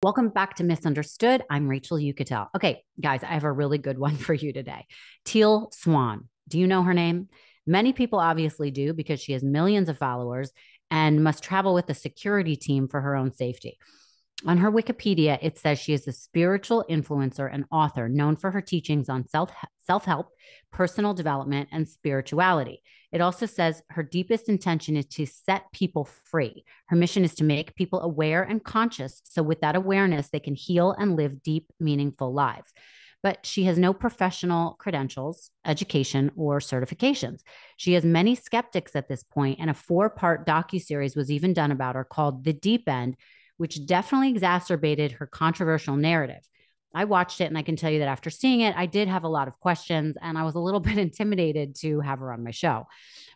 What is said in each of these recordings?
Welcome back to Miss Understood. I'm Rachel Uchitel. Okay, guys, I have a really good one for you today. Teal Swan. Do you know her name? Many people obviously do because she has millions of followers and must travel with a security team for her own safety. On her Wikipedia, it says she is a spiritual influencer and author known for her teachings on self self help, personal development, and spirituality. It also says her deepest intention is to set people free. Her mission is to make people aware and conscious. So, with that awareness, they can heal and live deep, meaningful lives. But she has no professional credentials, education, or certifications. She has many skeptics at this point, and a four-part docu-series was even done about her called The Deep End, which definitely exacerbated her controversial narrative. I watched it and I can tell you that after seeing it, I did have a lot of questions and I was a little bit intimidated to have her on my show.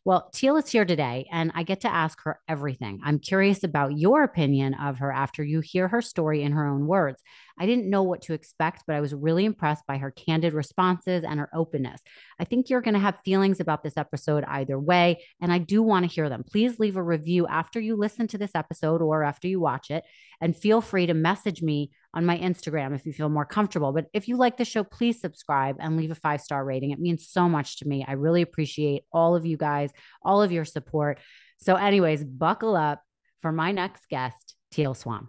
Well, Teal is here today and I get to ask her everything. I'm curious about your opinion of her after you hear her story in her own words. I didn't know what to expect, but I was really impressed by her candid responses and her openness. I think you're going to have feelings about this episode either way, and I do want to hear them. Please leave a review after you listen to this episode or after you watch it, and feel free to message me on my Instagram if you feel more comfortable. But if you like the show, please subscribe and leave a five star rating. It means so much to me. I really appreciate all of you guys, all of your support. So, anyways, buckle up for my next guest, Teal Swan.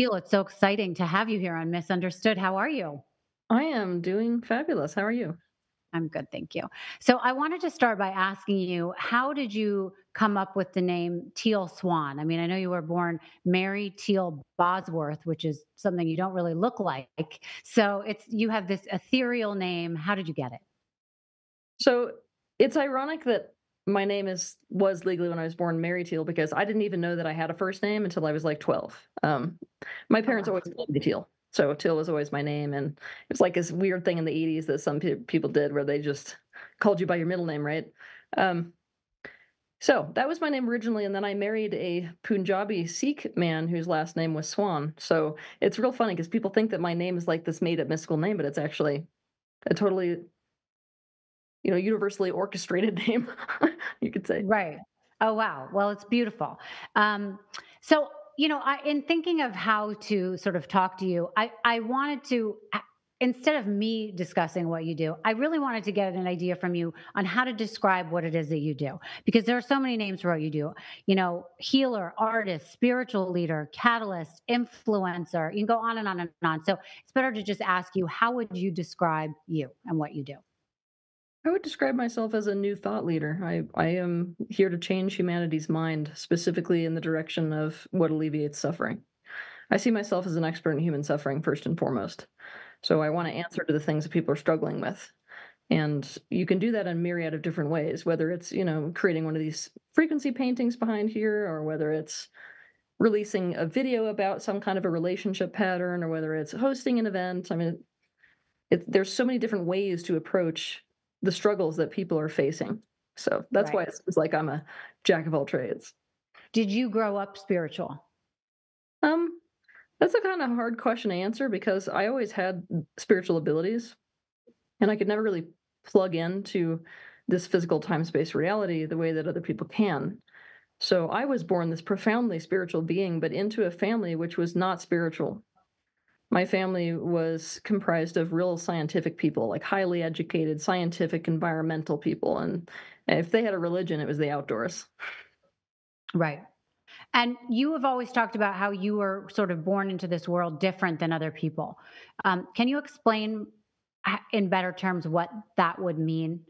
Teal, it's so exciting to have you here on Miss Understood. How are you? I am doing fabulous. How are you? I'm good, thank you. So I wanted to start by asking you, how did you come up with the name Teal Swan? I mean, I know you were born Mary Teal Bosworth, which is something you don't really look like. So it's you have this ethereal name. How did you get it? So it's ironic that my name is was legally when I was born Mary Teal because I didn't even know that I had a first name until I was like 12. Um, my parents oh, wow. always called me Teal. So Teal was always my name. And it was like this weird thing in the 80s that some pe- people did where they just called you by your middle name, right? Um, so that was my name originally. And then I married a Punjabi Sikh man whose last name was Swan. So it's real funny because people think that my name is like this made up mystical name, but it's actually a totally you know universally orchestrated name you could say. Right. Oh wow. Well it's beautiful. Um, so you know I, in thinking of how to sort of talk to you i i wanted to instead of me discussing what you do i really wanted to get an idea from you on how to describe what it is that you do. Because there are so many names for what you do. You know healer artist spiritual leader catalyst influencer. You can go on and on and on. So it's better to just ask you how would you describe you and what you do I would describe myself as a new thought leader. I, I am here to change humanity's mind, specifically in the direction of what alleviates suffering. I see myself as an expert in human suffering first and foremost. So I want to answer to the things that people are struggling with. And you can do that in a myriad of different ways, whether it's, you know, creating one of these frequency paintings behind here, or whether it's releasing a video about some kind of a relationship pattern, or whether it's hosting an event. I mean, it, there's so many different ways to approach the struggles that people are facing. So that's right. why it seems like I'm a jack of all trades. Did you grow up spiritual? Um, that's a kind of hard question to answer because I always had spiritual abilities and I could never really plug into this physical time space reality the way that other people can. So I was born this profoundly spiritual being, but into a family which was not spiritual my family was comprised of real scientific people, like highly educated, scientific, environmental people. And if they had a religion, it was the outdoors. Right. And you have always talked about how you were sort of born into this world different than other people. Um, can you explain in better terms what that would mean?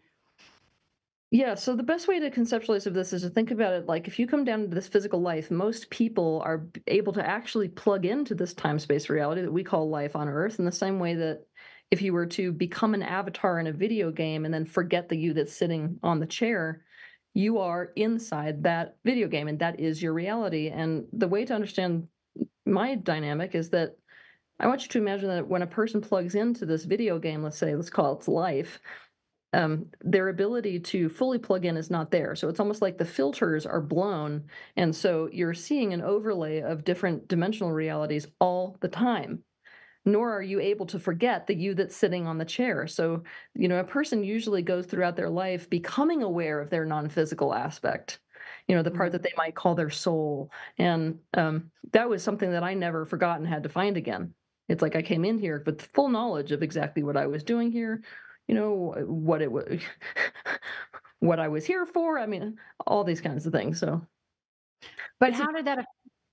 Yeah, so the best way to conceptualize of this is to think about it like if you come down to this physical life, most people are able to actually plug into this time space reality that we call life on Earth in the same way that if you were to become an avatar in a video game and then forget the you that's sitting on the chair, you are inside that video game and that is your reality. And the way to understand my dynamic is that I want you to imagine that when a person plugs into this video game, let's say, let's call it life, um, their ability to fully plug in is not there. So it's almost like the filters are blown. And so you're seeing an overlay of different dimensional realities all the time. Nor are you able to forget the you that's sitting on the chair. So, you know, a person usually goes throughout their life becoming aware of their non physical aspect, you know, the part Mm. that they might call their soul. And um, that was something that I never forgot and had to find again. It's like I came in here with full knowledge of exactly what I was doing here, you know, what it was, what I was here for. I mean, all these kinds of things. So But it's a how did that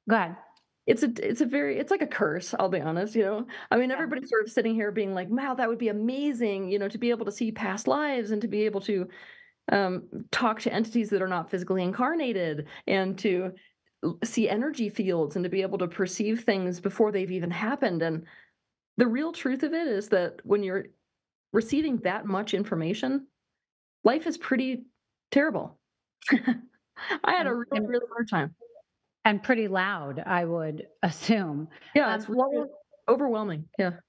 go ahead. it's a it's a very it's like a curse, I'll be honest, you know? I mean, Yeah. everybody's sort of sitting here being like, "Wow, that would be amazing," you know, to be able to see past lives and to be able to, um, talk to entities that are not physically incarnated and to see energy fields and to be able to perceive things before they've even happened, and the real truth of it is that when you're receiving that much information, life is pretty terrible. I had a really, really hard time. and pretty loud, I would assume. Yeah, Um, it's what really overwhelming, yeah.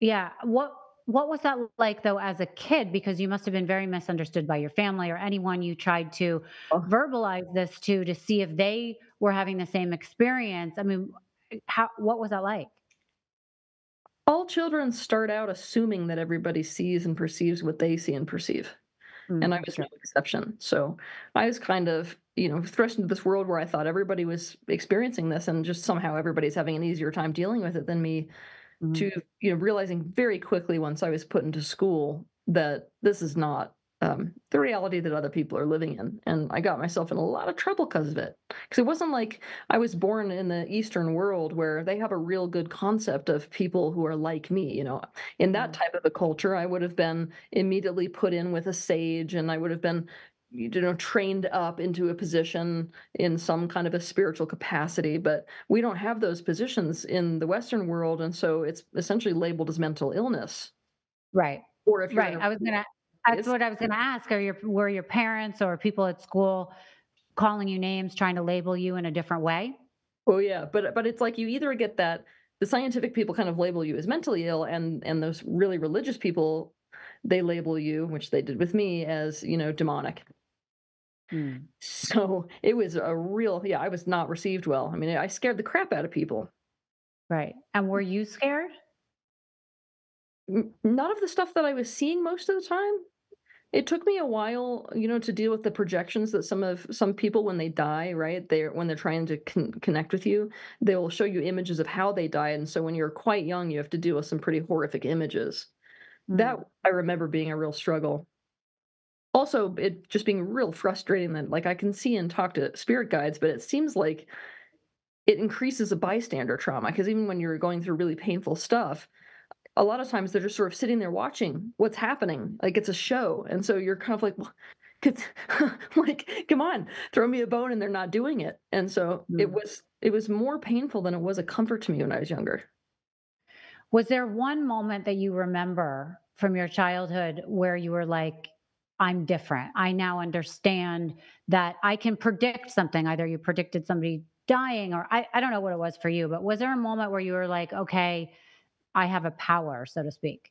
Yeah, what what was that like, though, as a kid? Because you must have been very misunderstood by your family or anyone you tried to Oh. verbalize this to, to see if they were having the same experience. I mean, how what was that like? All children start out assuming that everybody sees and perceives what they see and perceive, and I was no exception. So, I was kind of, you know, thrust into this world where I thought everybody was experiencing this and just somehow everybody's having an easier time dealing with it than me, Mhm. to, you know, realizing very quickly once I was put into school that this is not, um, the reality that other people are living in, and I got myself in a lot of trouble because of it. Because it wasn't like I was born in the Eastern world where they have a real good concept of people who are like me, you know? In that Mm. type of a culture, I would have been immediately put in with a sage, and I would have been, you know, trained up into a position in some kind of a spiritual capacity, but we don't have those positions in the Western world, and so it's essentially labeled as mental illness. Right. Or if you're Right, a I was gonna that's what I was gonna ask. Are your were your parents or people at school calling you names, trying to label you in a different way? Oh, yeah, but but it's like you either get that the scientific people kind of label you as mentally ill, and and those really religious people, they label you, which they did with me, as, you know, demonic. Mm. So, it was a real yeah, I was not received well. I mean, I scared the crap out of people. Right, and were you scared? None of the stuff that I was seeing most of the time. It took me a while, you know, to deal with the projections that some of some people when they die, right? They're when they're trying to con connect with you, they'll show you images of how they died, and so when you're quite young, you have to deal with some pretty horrific images. That Mm. I remember being a real struggle. Also, it just being real frustrating that, like, I can see and talk to spirit guides, but it seems like it increases a bystander trauma because even when you're going through really painful stuff, a lot of times they're just sort of sitting there watching what's happening, like it's a show, and so you're kind of like, "Wha could like, come on, throw me a bone," and they're not doing it, and so it Mm. was it was more painful than it was a comfort to me when I was younger. Was there one moment that you remember from your childhood where you were like, "I'm different. I now understand that I can predict something." Either you predicted somebody dying or I I don't know what it was for you, but was there a moment where you were like, "Okay, I have a power," so to speak?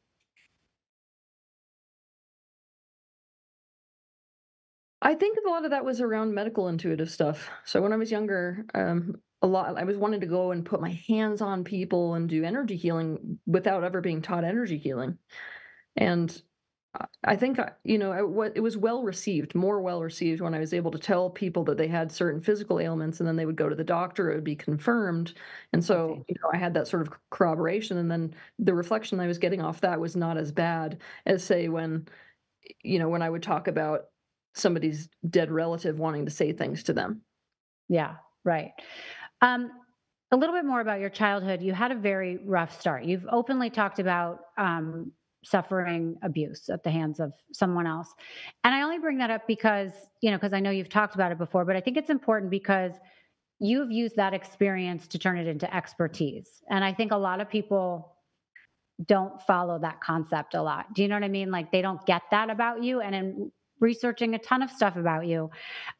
I think a lot of that was around medical intuitive stuff. So when I was younger, um, a lot I was wanting to go and put my hands on people and do energy healing without ever being taught energy healing. And I think you know, it was well received, more well received when I was able to tell people that they had certain physical ailments, and then they would go to the doctor, it would be confirmed, and so, you know, I had that sort of corroboration, and then the reflection I was getting off that was not as bad as, say, when, you know, when I would talk about somebody's dead relative wanting to say things to them. Yeah, right. Um, a little bit more about your childhood. You had a very rough start. You've openly talked about, um, suffering abuse at the hands of someone else, and I only bring that up because, you know, because I know you've talked about it before, but I think it's important because you've used that experience to turn it into expertise, and I think a lot of people don't follow that concept a lot. Do you know what I mean? Like, they don't get that about you, and in researching a ton of stuff about you,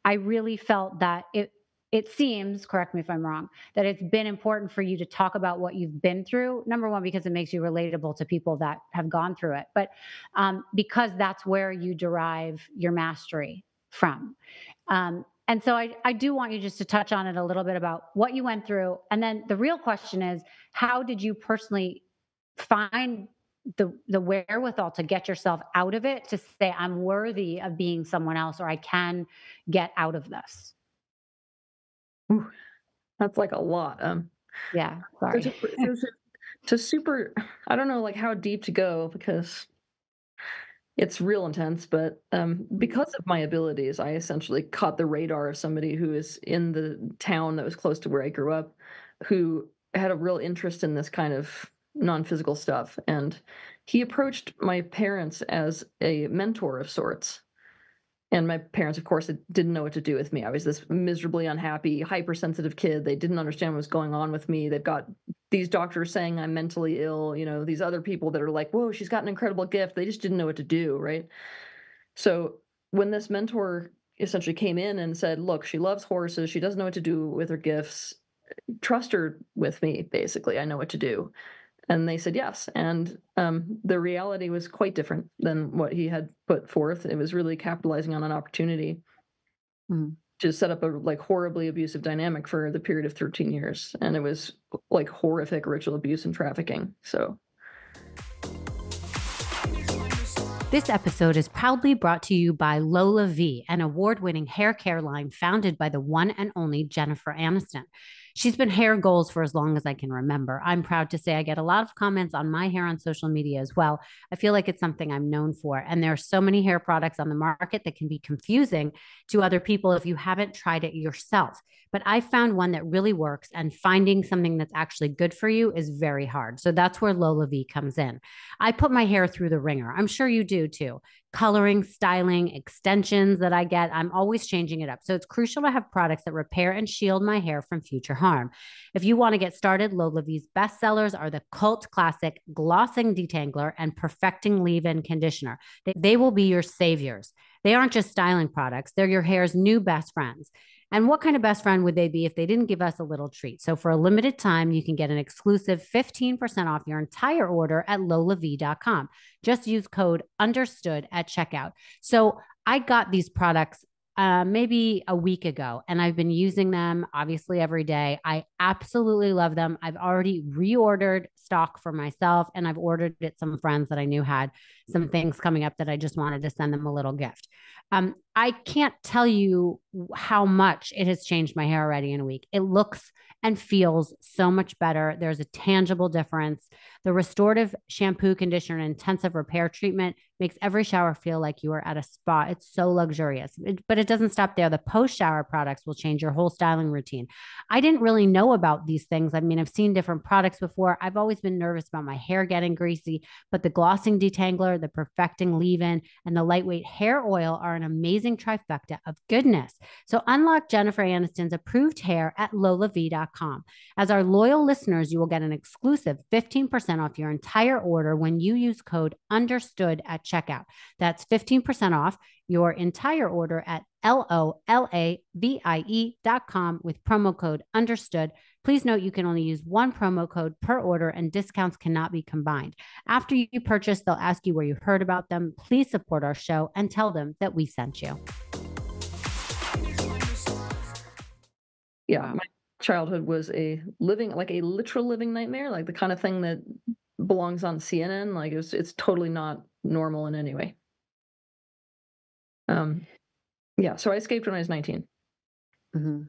I really felt that it it seems, correct me if I'm wrong, that it's been important for you to talk about what you've been through. Number one, because it makes you relatable to people that have gone through it, but um, because that's where you derive your mastery from. Um, and so I, I do want you just to touch on it a little bit about what you went through. And then the real question is how did you personally find the the wherewithal to get yourself out of it to say i'm worthy of being someone else or i can get out of this Ooh, that's like a lot. Um, yeah so sorry to, to, to super, I don't know like how deep to go because it's real intense. But um, because of my abilities, I essentially caught the radar of somebody who is in the town that was close to where I grew up, who had a real interest in this kind of non-physical stuff, and he approached my parents as a mentor of sorts and my parents, of course, didn't know what to do with me. I was this miserably unhappy, hypersensitive kid. They didn't understand what was going on with me. They've got these doctors saying I'm mentally ill, you know, these other people that are like, whoa, she's got an incredible gift. They just didn't know what to do, right? So when this mentor essentially came in and said, look, she loves horses. She doesn't know what to do with her gifts. Trust her with me, basically. I know what to do. And they said yes. And um, the reality was quite different than what he had put forth. It was really capitalizing on an opportunity mm. to set up a like horribly abusive dynamic for the period of 13 years. And it was like horrific ritual abuse and trafficking. So. This episode is proudly brought to you by LolaVie, an award winning hair care line founded by the one and only Jennifer Aniston. She's been hair goals for as long as I can remember. I'm proud to say I get a lot of comments on my hair on social media as well. I feel like it's something I'm known for. And there are so many hair products on the market that can be confusing to other people if you haven't tried it yourself. But I found one that really works, and finding something that's actually good for you is very hard. So that's where LolaVie comes in. I put my hair through the ringer. I'm sure you do too coloring, styling, extensions that I get. I'm always changing it up. So it's crucial to have products that repair and shield my hair from future harm. If you want to get started, LolaVie's best sellers are the cult classic glossing detangler and perfecting leave-in conditioner. They, they will be your saviors. They aren't just styling products, they're your hair's new best friends. And what kind of best friend would they be if they didn't give us a little treat? So for a limited time, you can get an exclusive 15% off your entire order at lolavie.com. Just use code understood at checkout. So I got these products uh, maybe a week ago, and I've been using them obviously every day. I absolutely love them. I've already reordered stock for myself, and I've ordered it some friends that I knew had some things coming up that I just wanted to send them a little gift. Um, I can't tell you how much it has changed my hair already in a week. It looks and feels so much better. There's a tangible difference. The restorative shampoo, conditioner, and intensive repair treatment makes every shower feel like you are at a spa. It's so luxurious. It, but it doesn't stop there. The post shower products will change your whole styling routine. I didn't really know about these things. I mean, I've seen different products before. I've always been nervous about my hair getting greasy, but the glossing detangler, the perfecting leave in, and the lightweight hair oil are an amazing trifecta of goodness. So unlock Jennifer Aniston's approved hair at lolavie.com. As our loyal listeners, you will get an exclusive 15% off your entire order when you use code understood at checkout. That's 15% off your entire order at L-O-L-A-V-I-E dot com with promo code understood. Please note you can only use one promo code per order and discounts cannot be combined. After you purchase, they'll ask you where you heard about them. Please support our show and tell them that we sent you. Yeah, my childhood was a living like a literal living nightmare, like the kind of thing that belongs on CNN. Like it's it's totally not normal in any way. Um, yeah. So I escaped when I was 19. Mm-hmm.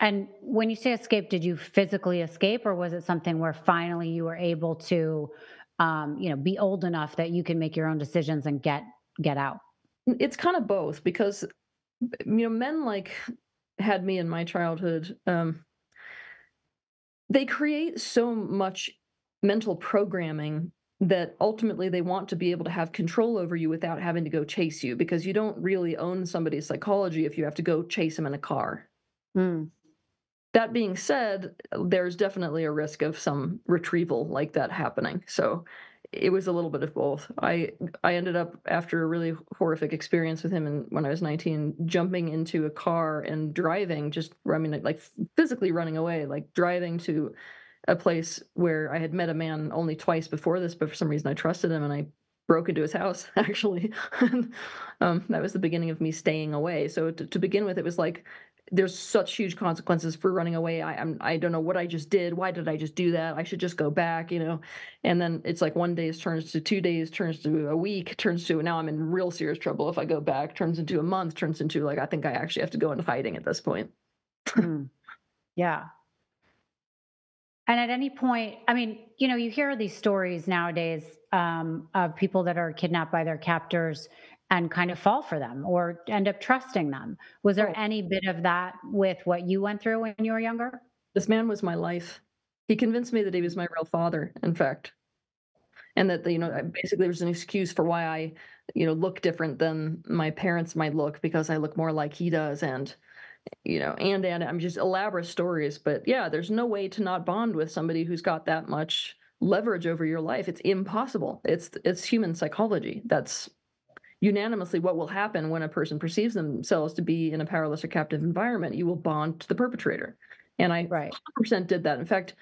And when you say escape, did you physically escape, or was it something where finally you were able to, um, you know, be old enough that you can make your own decisions and get get out? It's kind of both because, you know, men like had me in my childhood. Um, they create so much mental programming that ultimately they want to be able to have control over you without having to go chase you because you don't really own somebody's psychology if you have to go chase them in a car. Mm. That being said, there's definitely a risk of some retrieval like that happening. So it was a little bit of both. I I ended up after a really horrific experience with him and when I was 19 jumping into a car and driving just I mean like physically running away like driving to a place where I had met a man only twice before this but for some reason I trusted him and I broke into his house actually um, that was the beginning of me staying away so to, to begin with it was like there's such huge consequences for running away. I I'm I don't know what I just did. Why did I just do that? I should just go back, you know. And then it's like one day turns to two days, turns to a week, turns to now I'm in real serious trouble if I go back, turns into a month, turns into like I think I actually have to go into hiding at this point. mm. Yeah. And at any point, I mean, you know, you hear these stories nowadays um, of people that are kidnapped by their captors and kind of fall for them or end up trusting them. Was there Oh. any bit of that with what you went through when you were younger? This man was my life. He convinced me that he was my real father, in fact. And that, you know, basically was an excuse for why I, you know, look different than my parents might look because I look more like he does and you know, and and I'm just elaborate stories, but yeah, there's no way to not bond with somebody who's got that much leverage over your life. It's impossible. It's it's human psychology. That's unanimously what will happen when a person perceives themselves to be in a powerless or captive environment. You will bond to the perpetrator. And I Right. 100% did that. In fact,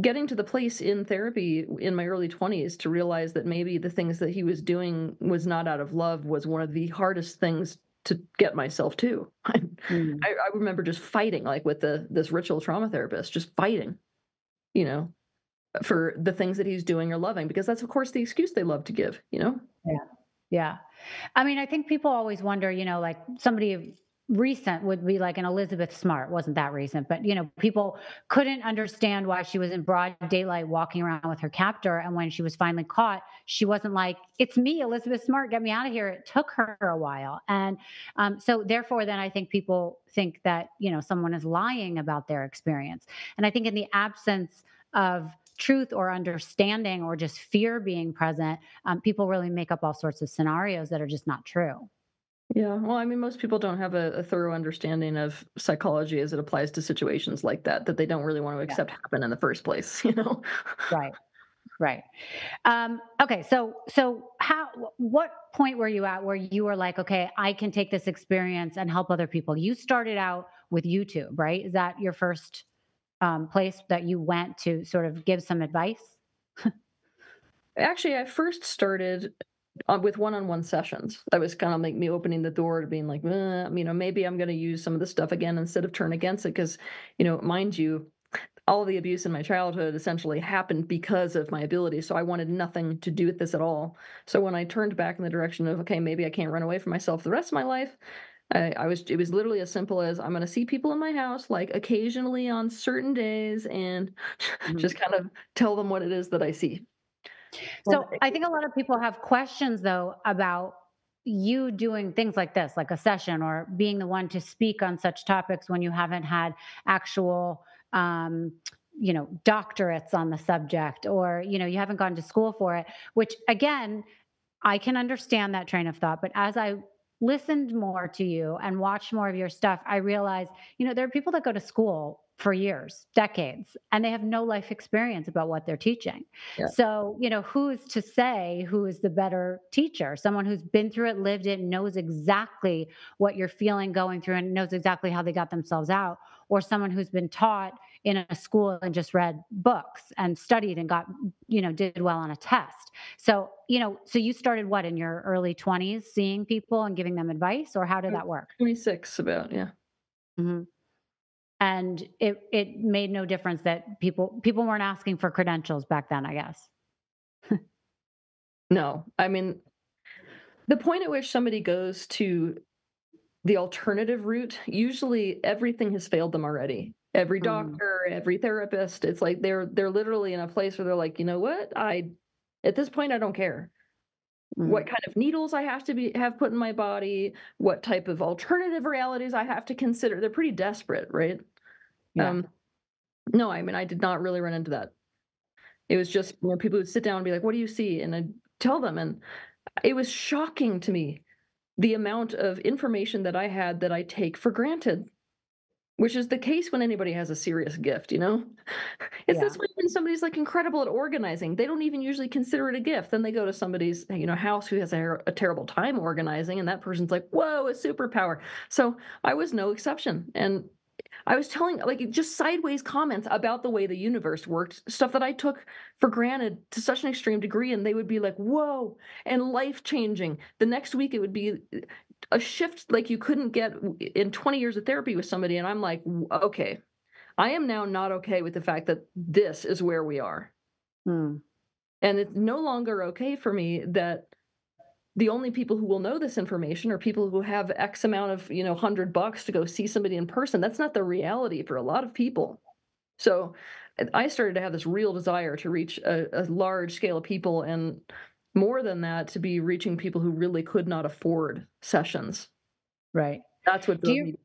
getting to the place in therapy in my early 20s to realize that maybe the things that he was doing was not out of love was one of the hardest things to get myself to. I, Mm. I remember just fighting like with the this ritual trauma therapist, just fighting, you know, for the things that he's doing or loving, because that's of course the excuse they love to give, you know? Yeah. Yeah. I mean, I think people always wonder, you know, like somebody recent would be like an Elizabeth Smart, wasn't that recent, but you know, people couldn't understand why she was in broad daylight walking around with her captor. And when she was finally caught, she wasn't like, it's me, Elizabeth Smart, get me out of here. It took her a while. And um, so, therefore, then I think people think that, you know, someone is lying about their experience. And I think in the absence of truth or understanding or just fear being present, um, people really make up all sorts of scenarios that are just not true. Yeah, well, I mean, most people don't have a, a thorough understanding of psychology as it applies to situations like that, that they don't really want to Yeah. accept happen in the first place, you know? Right. Right. Um, okay. So, so how, what point were you at where you were like, okay, I can take this experience and help other people? You started out with YouTube, right? Is that your first um, place that you went to sort of give some advice? Actually, I first started uh, with one-on-one sessions. That was kind of like me opening the door to being like, "Uh, you know, maybe I'm going to use some of this stuff again instead of turn against it. Because, you know, mind you, all the abuse in my childhood essentially happened because of my ability. So I wanted nothing to do with this at all. So when I turned back in the direction of, okay, maybe I can't run away from myself the rest of my life, I, I was it was literally as simple as I'm going to see people in my house like occasionally on certain days and Mhm. just kind of tell them what it is that I see. So I think a lot of people have questions though about you doing things like this, like a session or being the one to speak on such topics when you haven't had actual um, you know, doctorates on the subject or, you know, you haven't gone to school for it, which again, I can understand that train of thought. But as I listened more to you and watched more of your stuff, I realized, you know, there are people that go to school for years, decades, and they have no life experience about what they're teaching. Yeah. So, you know, who's to say who is the better teacher? Someone who's been through it, lived it, knows exactly what you're feeling going through and knows exactly how they got themselves out, or someone who's been taught in a school and just read books and studied and got, you know, did well on a test. So, you know, so you started what in your early 20s seeing people and giving them advice, or how did that work? 26 about, yeah. Mhm. And it it made no difference that people people weren't asking for credentials back then, I guess. No, I mean, the point at which somebody goes to the alternative route, usually everything has failed them already. Every Mm. doctor, every therapist, it's like they're they're literally in a place where they're like, you know what? I at this point I don't care. What Mhm. kind of needles I have to be have put in my body, what type of alternative realities I have to consider. They're pretty desperate, right? Yeah. Um no, I mean I did not really run into that. It was just, you know, people would sit down and be like, "What do you see?" And I'd tell them, and it was shocking to me the amount of information that I had that I take for granted. Which is the case when anybody has a serious gift, you know? It's Yeah. this way when somebody's like incredible at organizing. They don't even usually consider it a gift. Then they go to somebody's, you know, house who has a, a terrible time organizing, and that person's like, "Whoa, a superpower!" So I was no exception, and I was telling like just sideways comments about the way the universe worked, stuff that I took for granted to such an extreme degree, and they would be like, "Whoa!" and life changing. The next week, it would be a shift like you couldn't get in 20 years of therapy with somebody and i'm like okay. I am now not okay with the fact that this is where we are. Hmm. and it's no longer okay for me that the only people who will know this information are people who have x amount of you know 100 bucks to go see somebody in person. That's not the reality for a lot of people. So i started to have this real desire to reach a, a large scale of people and more than that to be reaching people who really could not afford sessions Right. that's what Do you-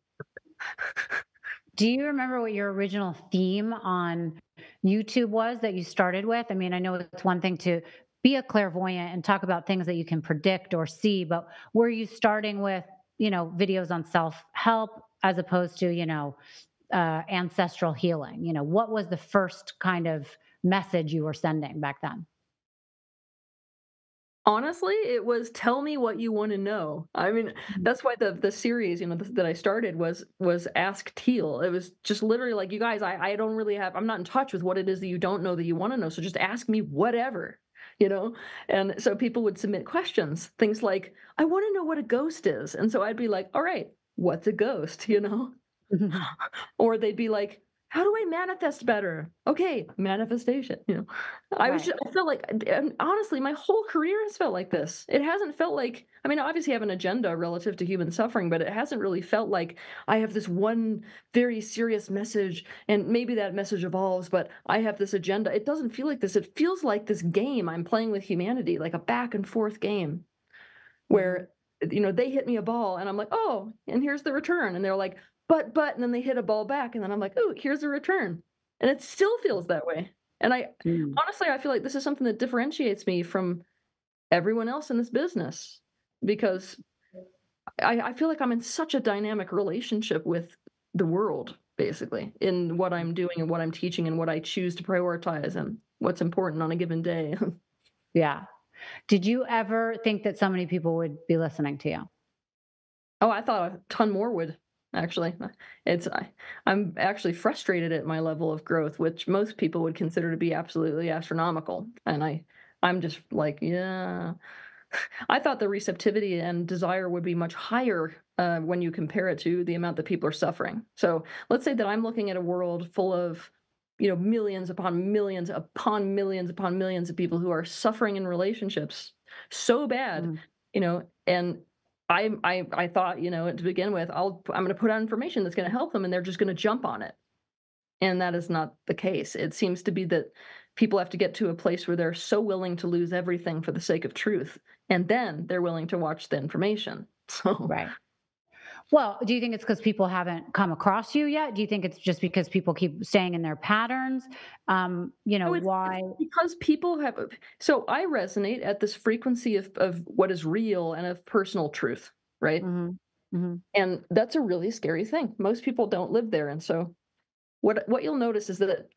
Do you remember what your original theme on YouTube was that you started with? I mean, I know it's one thing to be a clairvoyant and talk about things that you can predict or see, but were you starting with, you know, videos on self help as opposed to, you know, uh, ancestral healing? You know, what was the first kind of message you were sending back then? Honestly it was tell me what you want to know. I mean mm-hmm. that's why the the series you know th- that i started was was ask teal. It was just literally like you guys i i don't really have i'm not in touch with what it is that you don't know that you want to know so just ask me whatever you know? And so people would submit questions things like i want to know what a ghost is and so i'd be like all right what's a ghost? you know? Mm-hmm. Or they'd be like how do i manifest better? Okay manifestation you know? I was just, i felt like honestly my whole career has felt like this. It hasn't felt like i mean obviously, I obviously have an agenda relative to human suffering but it hasn't really felt like i have this one very serious message and maybe that message evolves but i have this agenda. It doesn't feel like this. It feels like this game. I'm playing with humanity like a back and forth game mm-hmm. where you know they hit me a ball and i'm like oh and here's the return and they're like but but and then they hit a ball back and then i'm like oh here's a return and it still feels that way and i Mm. honestly i feel like this is something that differentiates me from everyone else in this business because i, I feel like i'm in such a dynamic relationship with the world basically in what i'm doing and what i'm teaching and what i choose to prioritize and what's important on a given day yeah. Did you ever think that so many people would be listening to you? Oh, I thought a ton more would actually. It's I, I'm actually frustrated at my level of growth, which most people would consider to be absolutely astronomical, and I I'm just like, yeah. I thought the receptivity and desire would be much higher uh, when you compare it to the amount that people are suffering. So let's say that I'm looking at a world full of, you know, millions upon millions upon millions upon millions of people who are suffering in relationships so bad, Mm. you know, and I I I thought, you know, to begin with, I'll I'm going to put out information that's going to help them, and they're just going to jump on it, and that is not the case. It seems to be that people have to get to a place where they're so willing to lose everything for the sake of truth, and then they're willing to watch the information. So Right. Well, do you think it's because people haven't come across you yet? Do you think it's just because people keep staying in their patterns? Um, you know, No, it's- it's why? because people have so I resonate at this frequency of of what is real and of personal truth, right? Mhm, mhm. And that's a really scary thing. Most people don't live there. And so what what you'll notice is that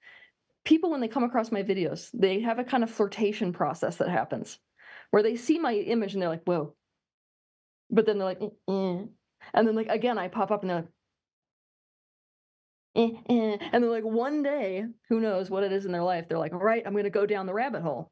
people when they come across my videos, they have a kind of flirtation process that happens where they see my image and they're like, whoa. But then they're like, "Eh, eh." And then like again, I pop up and they're like, eh, eh. and like one day, who knows what it is in their life, they're like, right, I'm gonna go down the rabbit hole.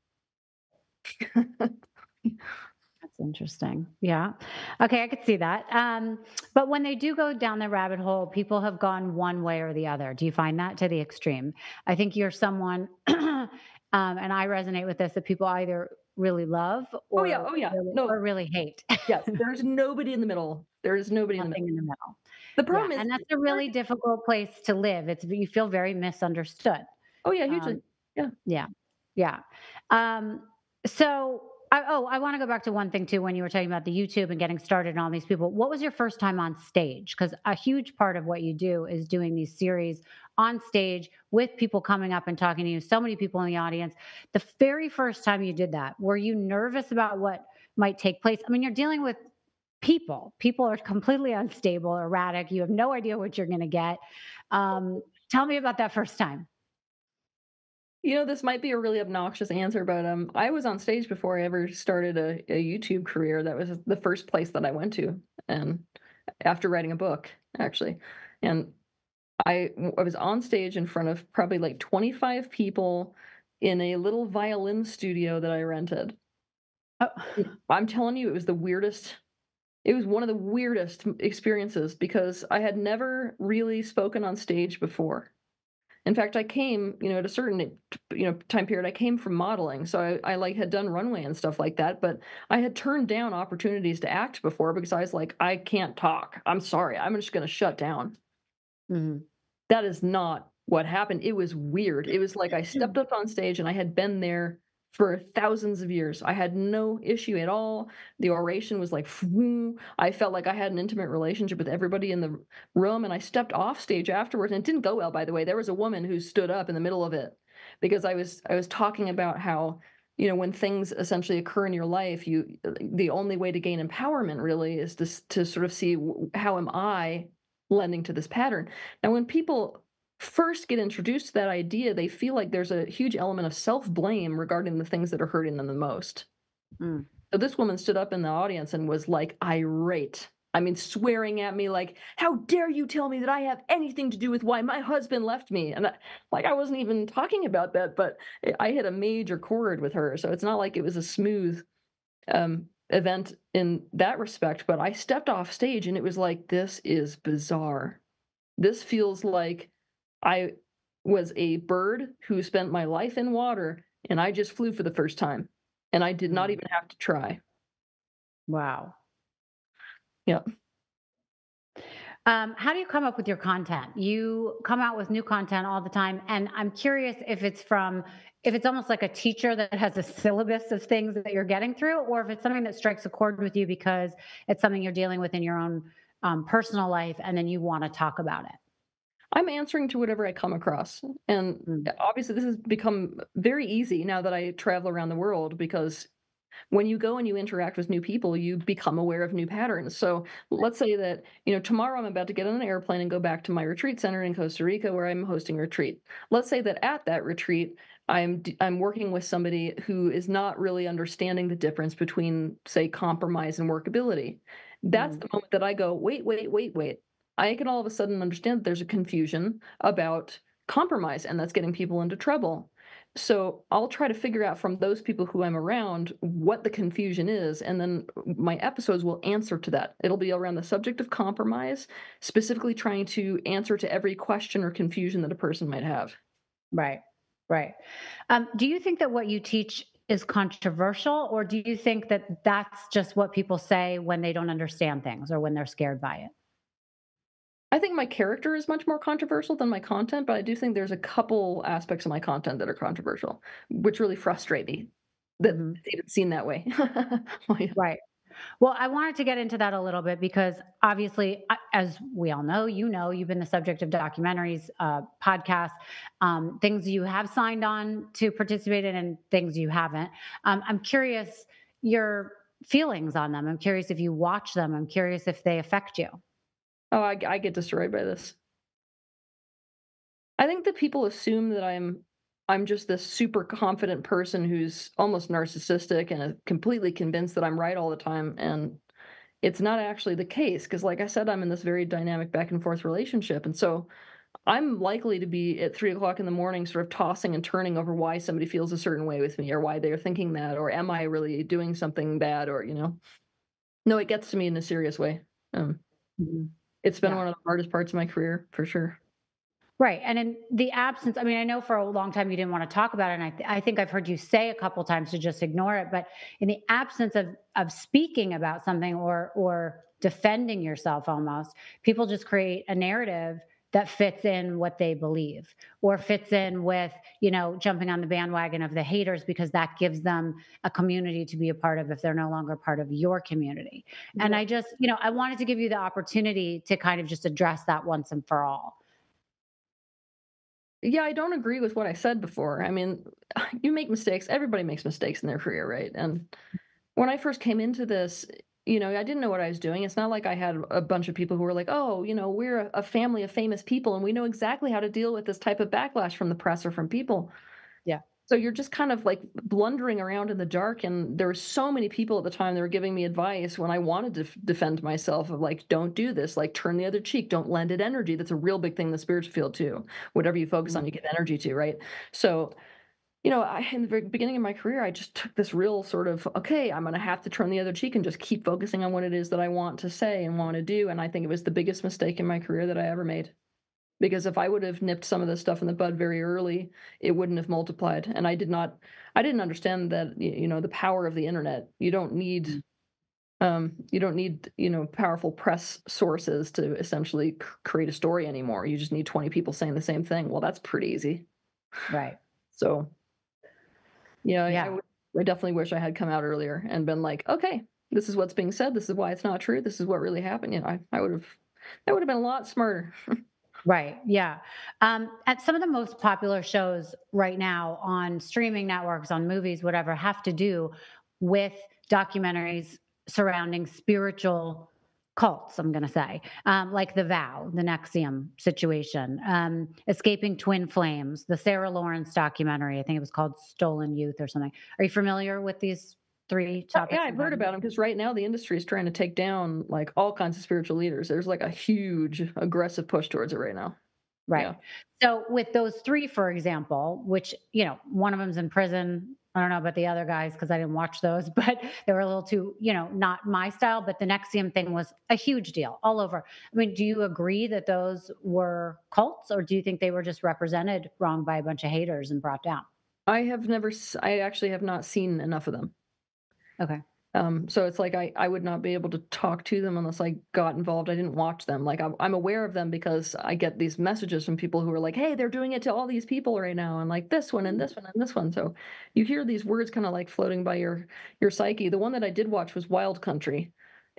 That's interesting. Yeah. Okay, I could see that. Um, but when they do go down the rabbit hole, people have gone one way or the other. Do you find that to the extreme? I think you're someone, um, and I resonate with this that people either really love or Oh yeah, oh yeah. really, No, or really hate. yes, there's nobody in the middle. There is nobody in the in the middle. The Yeah, problem is and that's a really difficult place to live. It's you feel very misunderstood. oh yeah, hugely. Um, yeah, yeah. Um, so, I, oh, I want to go back to one thing too. When you were talking about the YouTube and getting started and all these people, what was your first time on stage? Because a huge part of what you do is doing these series on stage with people coming up and talking to you. So many people in the audience. The very first time you did that, were you nervous about what might take place? I mean, you're dealing with people. People are completely unstable, erratic. You have no idea what you're going to get. Um, tell me about that first time. You know, this might be a really obnoxious answer, but um, I was on stage before I ever started a, a YouTube career. That was the first place that I went to, and after writing a book, actually, and I I was on stage in front of probably like 25 people in a little violin studio that I rented. Oh, I'm telling you, it was the weirdest. It was one of the weirdest experiences because I had never really spoken on stage before. In fact, I came, you know, at a certain, you know, time period, I came from modeling. So I, I like had done runway and stuff like that, but I had turned down opportunities to act before because I was like, I can't talk. I'm sorry. I'm just going to shut down. Mhm. That is not what happened. It was weird. It was like I stepped up on stage and I had been there for thousands of years. I had no issue at all. The oration was like, "Phew." I felt like I had an intimate relationship with everybody in the room. And I stepped off stage afterwards, and it didn't go well, by the way. There was a woman who stood up in the middle of it because I was I was talking about how you know when things essentially occur in your life, you the only way to gain empowerment really is to to sort of see how am I lending to this pattern. Now, when people first get introduced to that idea, they feel like there's a huge element of self blame regarding the things that are hurting them the most. Mm. So this woman stood up in the audience and was like irate. I mean, swearing at me like, "How dare you tell me that I have anything to do with why my husband left me?" And I, like, I wasn't even talking about that, but I I hit a major chord with her. So it's not like it was a smooth um, event in that respect. But I stepped off stage and it was like, this is bizarre. This feels like I was a bird who spent my life in water and I just flew for the first time. And I did not Mm. even have to try. Wow. Yep. Um, how do you come up with your content? You come out with new content all the time, and I'm curious if it's from if it's almost like a teacher that has a syllabus of things that you're getting through, or if it's something that strikes a chord with you because it's something you're dealing with in your own um, personal life, and then you want to talk about it. I'm answering to whatever I come across. And Mm. obviously, this has become very easy now that I travel around the world because when you go and you interact with new people, you become aware of new patterns. So let's say that, you know, tomorrow I'm about to get on an airplane and go back to my retreat center in Costa Rica where I'm hosting a retreat. Let's say that at that retreat, I'm I'm working with somebody who is not really understanding the difference between say compromise and workability. That's Mm. the moment that I go, wait, wait, wait, wait. I can all of a sudden understand that there's a confusion about compromise and that's getting people into trouble. So I'll try to figure out from those people who I'm around what the confusion is, and then my episodes will answer to that. It'll be around the subject of compromise, specifically trying to answer to every question or confusion that a person might have. Right, right. Um, do you think that what you teach is controversial, or do you think that that's just what people say when they don't understand things or when they're scared by it? I think my character is much more controversial than my content, but I do think there's a couple aspects of my content that are controversial, which really frustrate me that Mhm. it's even seen that way. Right. Well, I wanted to get into that a little bit because obviously, as we all know, you know, you've been the subject of documentaries, uh, podcasts, um, things you have signed on to participate in, and things you haven't. Um, I'm curious your feelings on them. I'm curious if you watch them. I'm curious if they affect you. Oh, I, I get destroyed by this. I think that people assume that I'm I'm just this super confident person who's almost narcissistic and completely convinced that I'm right all the time, and it's not actually the case. Because, like I said, I'm in this very dynamic back and forth relationship, and so I'm likely to be at three o'clock in the morning, sort of tossing and turning over why somebody feels a certain way with me, or why they're thinking that, or am I really doing something bad, or you know, no, it gets to me in a serious way. Um, Mhm. it's been Yeah. one of the hardest parts of my career for sure. Right. And in the absence, I mean, I know for a long time you didn't want to talk about it. And I, th- I think I've heard you say a couple times to just ignore it. But in the absence of, of speaking about something or, or defending yourself almost, people just create a narrative that fits in what they believe or fits in with, you know, jumping on the bandwagon of the haters because that gives them a community to be a part of if they're no longer part of your community. And I just, you know, I wanted to give you the opportunity to kind of just address that once and for all. Yeah, I don't agree with what I said before. I mean, you make mistakes. Everybody makes mistakes in their career, right? And when I first came into this, you know, I didn't know what I was doing. It's not like I had a bunch of people who were like, "Oh, you know, we're a, family of famous people and we know exactly how to deal with this type of backlash from the press or from people." Yeah. So you're just kind of like blundering around in the dark. And there were so many people at the time that were giving me advice when I wanted to f- defend myself of like, don't do this, like turn the other cheek, don't lend it energy. That's a real big thing in the spiritual field too. Whatever you focus on, Mm. you give energy to, right? So, you know, I, in the very beginning of my career, I just took this real sort of, okay, I'm going to have to turn the other cheek and just keep focusing on what it is that I want to say and want to do. And I think it was the biggest mistake in my career that I ever made because if I would have nipped some of this stuff in the bud very early, it wouldn't have multiplied. And I did not, I didn't understand that you know the power of the internet. You don't need, Mm. um, you don't need you know powerful press sources to essentially create a story anymore. You just need twenty people saying the same thing. Well, that's pretty easy. Right. So, yeah, I, Yeah. I definitely wish I had come out earlier and been like, okay, this is what's being said. This is why it's not true. This is what really happened. You know, I, I would have, that would have been a lot smarter. Right. Yeah. Um, at some of the most popular shows right now on streaming networks, on movies, whatever, have to do with documentaries surrounding spiritual cults, I'm going to say, um, like The Vow, the NXIVM situation, um, Escaping Twin Flames, the Sarah Lawrence documentary. I think it was called Stolen Youth or something. Are you familiar with these three oh, topics? Yeah, I've heard about them because right now the industry is trying to take down like all kinds of spiritual leaders. There's like a huge aggressive push towards it right now. Right. Yeah. So with those three, for example, which you know, one of them's in prison. I don't know about the other guys because I didn't watch those, but they were a little too, you know, not my style. But the NXIVM thing was a huge deal all over. I mean, do you agree that those were cults, or do you think they were just represented wrong by a bunch of haters and brought down? I have never, I actually have not seen enough of them. Okay. Um, so it's like I, I would not be able to talk to them unless I got involved. I didn't watch them. Like I'm, I'm aware of them because I get these messages from people who are like, "Hey, they're doing it to all these people right now," and like this one and this one and this one. So you hear these words kind of like floating by your your psyche. The one that I did watch was Wild Country,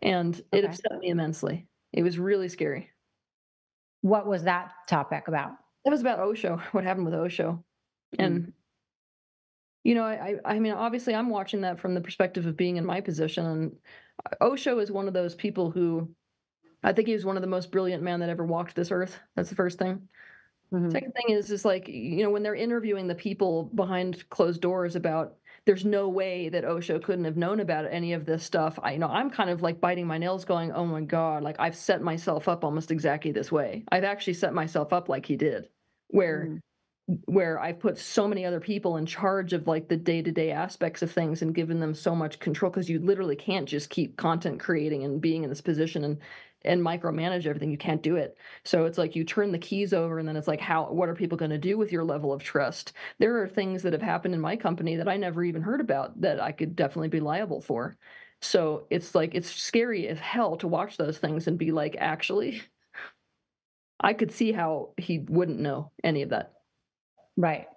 and it upset me immensely. It was really scary. What was that topic about? It was about Osho. What happened with Osho, and you know, I, I mean, obviously, I'm watching that from the perspective of being in my position, and Osho is one of those people who, I think he was one of the most brilliant men that ever walked this earth. That's the first thing. Mhm. Second thing is, is like you know, when they're interviewing the people behind closed doors about. There's no way that Osho couldn't have known about any of this stuff. I you know I'm kind of like biting my nails, going, "Oh my god!" Like I've set myself up almost exactly this way. I've actually set myself up like he did, where Mm. Where I've put so many other people in charge of like the day-to-day aspects of things and given them so much control because you literally can't just keep content creating and being in this position and and micromanage everything. You can't do it. So it's like you turn the keys over and then it's like how what are people going to do with your level of trust? There are things that have happened in my company that I never even heard about that I could definitely be liable for. So it's like it's scary as hell to watch those things and be like actually I could see how he wouldn't know any of that. Right.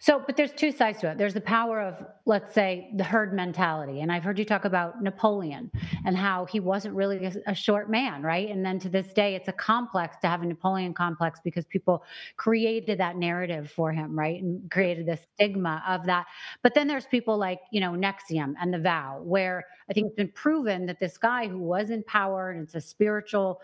So, but there's two sides to it. There's the power of, let's say, the herd mentality. And I've heard you talk about Napoleon and how he wasn't really a, a short man, right? And then to this day, it's a complex to have a Napoleon complex because people created that narrative for him, right? And created the stigma of that. But then there's people like, you know, NXIVM and the vow, where I think it's been proven that this guy who was in power and it's a spiritual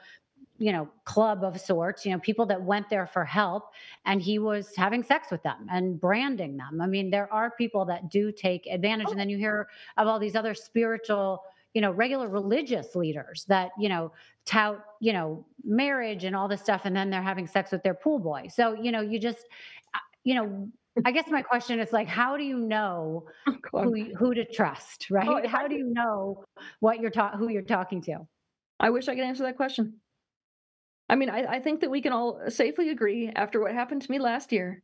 you know club of sorts you know people that went there for help and he was having sex with them and branding them. I mean there are people that do take advantage and then you hear of all these other spiritual you know regular religious leaders that you know tout you know marriage and all this stuff and then they're having sex with their pool boy. So you know you just uh, you know i guess my question is like how do you know who who to trust right? Oh, how do you know what you're talking who you're talking to? I wish I could answer that question. I mean, I, I think that we can all safely agree after what happened to me last year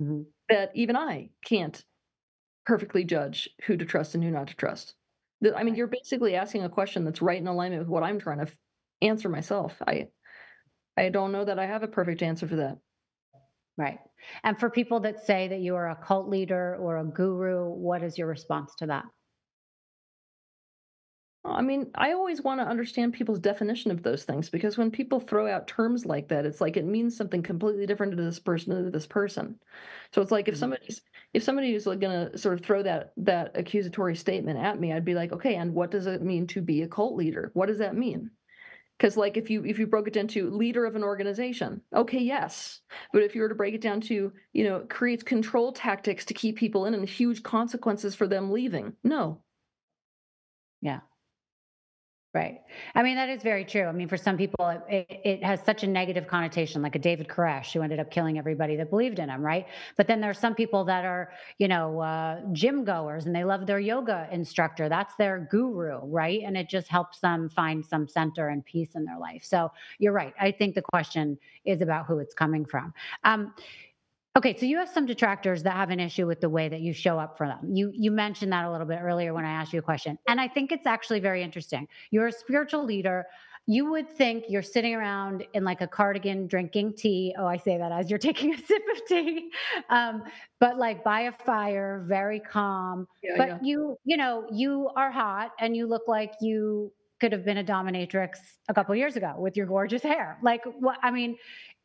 Mhm. that even I can't perfectly judge who to trust and who not to trust. I mean, you're basically asking a question that's right in alignment with what I'm trying to f- answer myself. I I don't know that I have a perfect answer for that. Right. And for people that say that you are a cult leader or a guru, what is your response to that? I mean, I always want to understand people's definition of those things because when people throw out terms like that, it's like it means something completely different to this person than to this person. So it's like if Mhm. somebody's if somebody is like gonna sort of throw that that accusatory statement at me, I'd be like, okay, and what does it mean to be a cult leader? What does that mean? Because like if you if you broke it down to leader of an organization, okay, yes. But if you were to break it down to, you know, creates control tactics to keep people in and huge consequences for them leaving, no. Yeah. Right. I mean, that is very true. I mean, for some people, it, it, has such a negative connotation, like a David Koresh who ended up killing everybody that believed in him, right? But then there are some people that are, you know, uh, gym goers and they love their yoga instructor. That's their guru, right? And it just helps them find some center and peace in their life. So you're right. I think the question is about who it's coming from. Um, Okay, so you have some detractors that have an issue with the way that you show up for them. You you mentioned that a little bit earlier when I asked you a question. And I think it's actually very interesting. You're a spiritual leader. You would think you're sitting around in like a cardigan drinking tea. Oh, I say that as you're taking a sip of tea. Um, but like by a fire, very calm. Yeah, But yeah. you, you know, you are hot and you look like you could have been a dominatrix a couple years ago with your gorgeous hair. Like what I mean,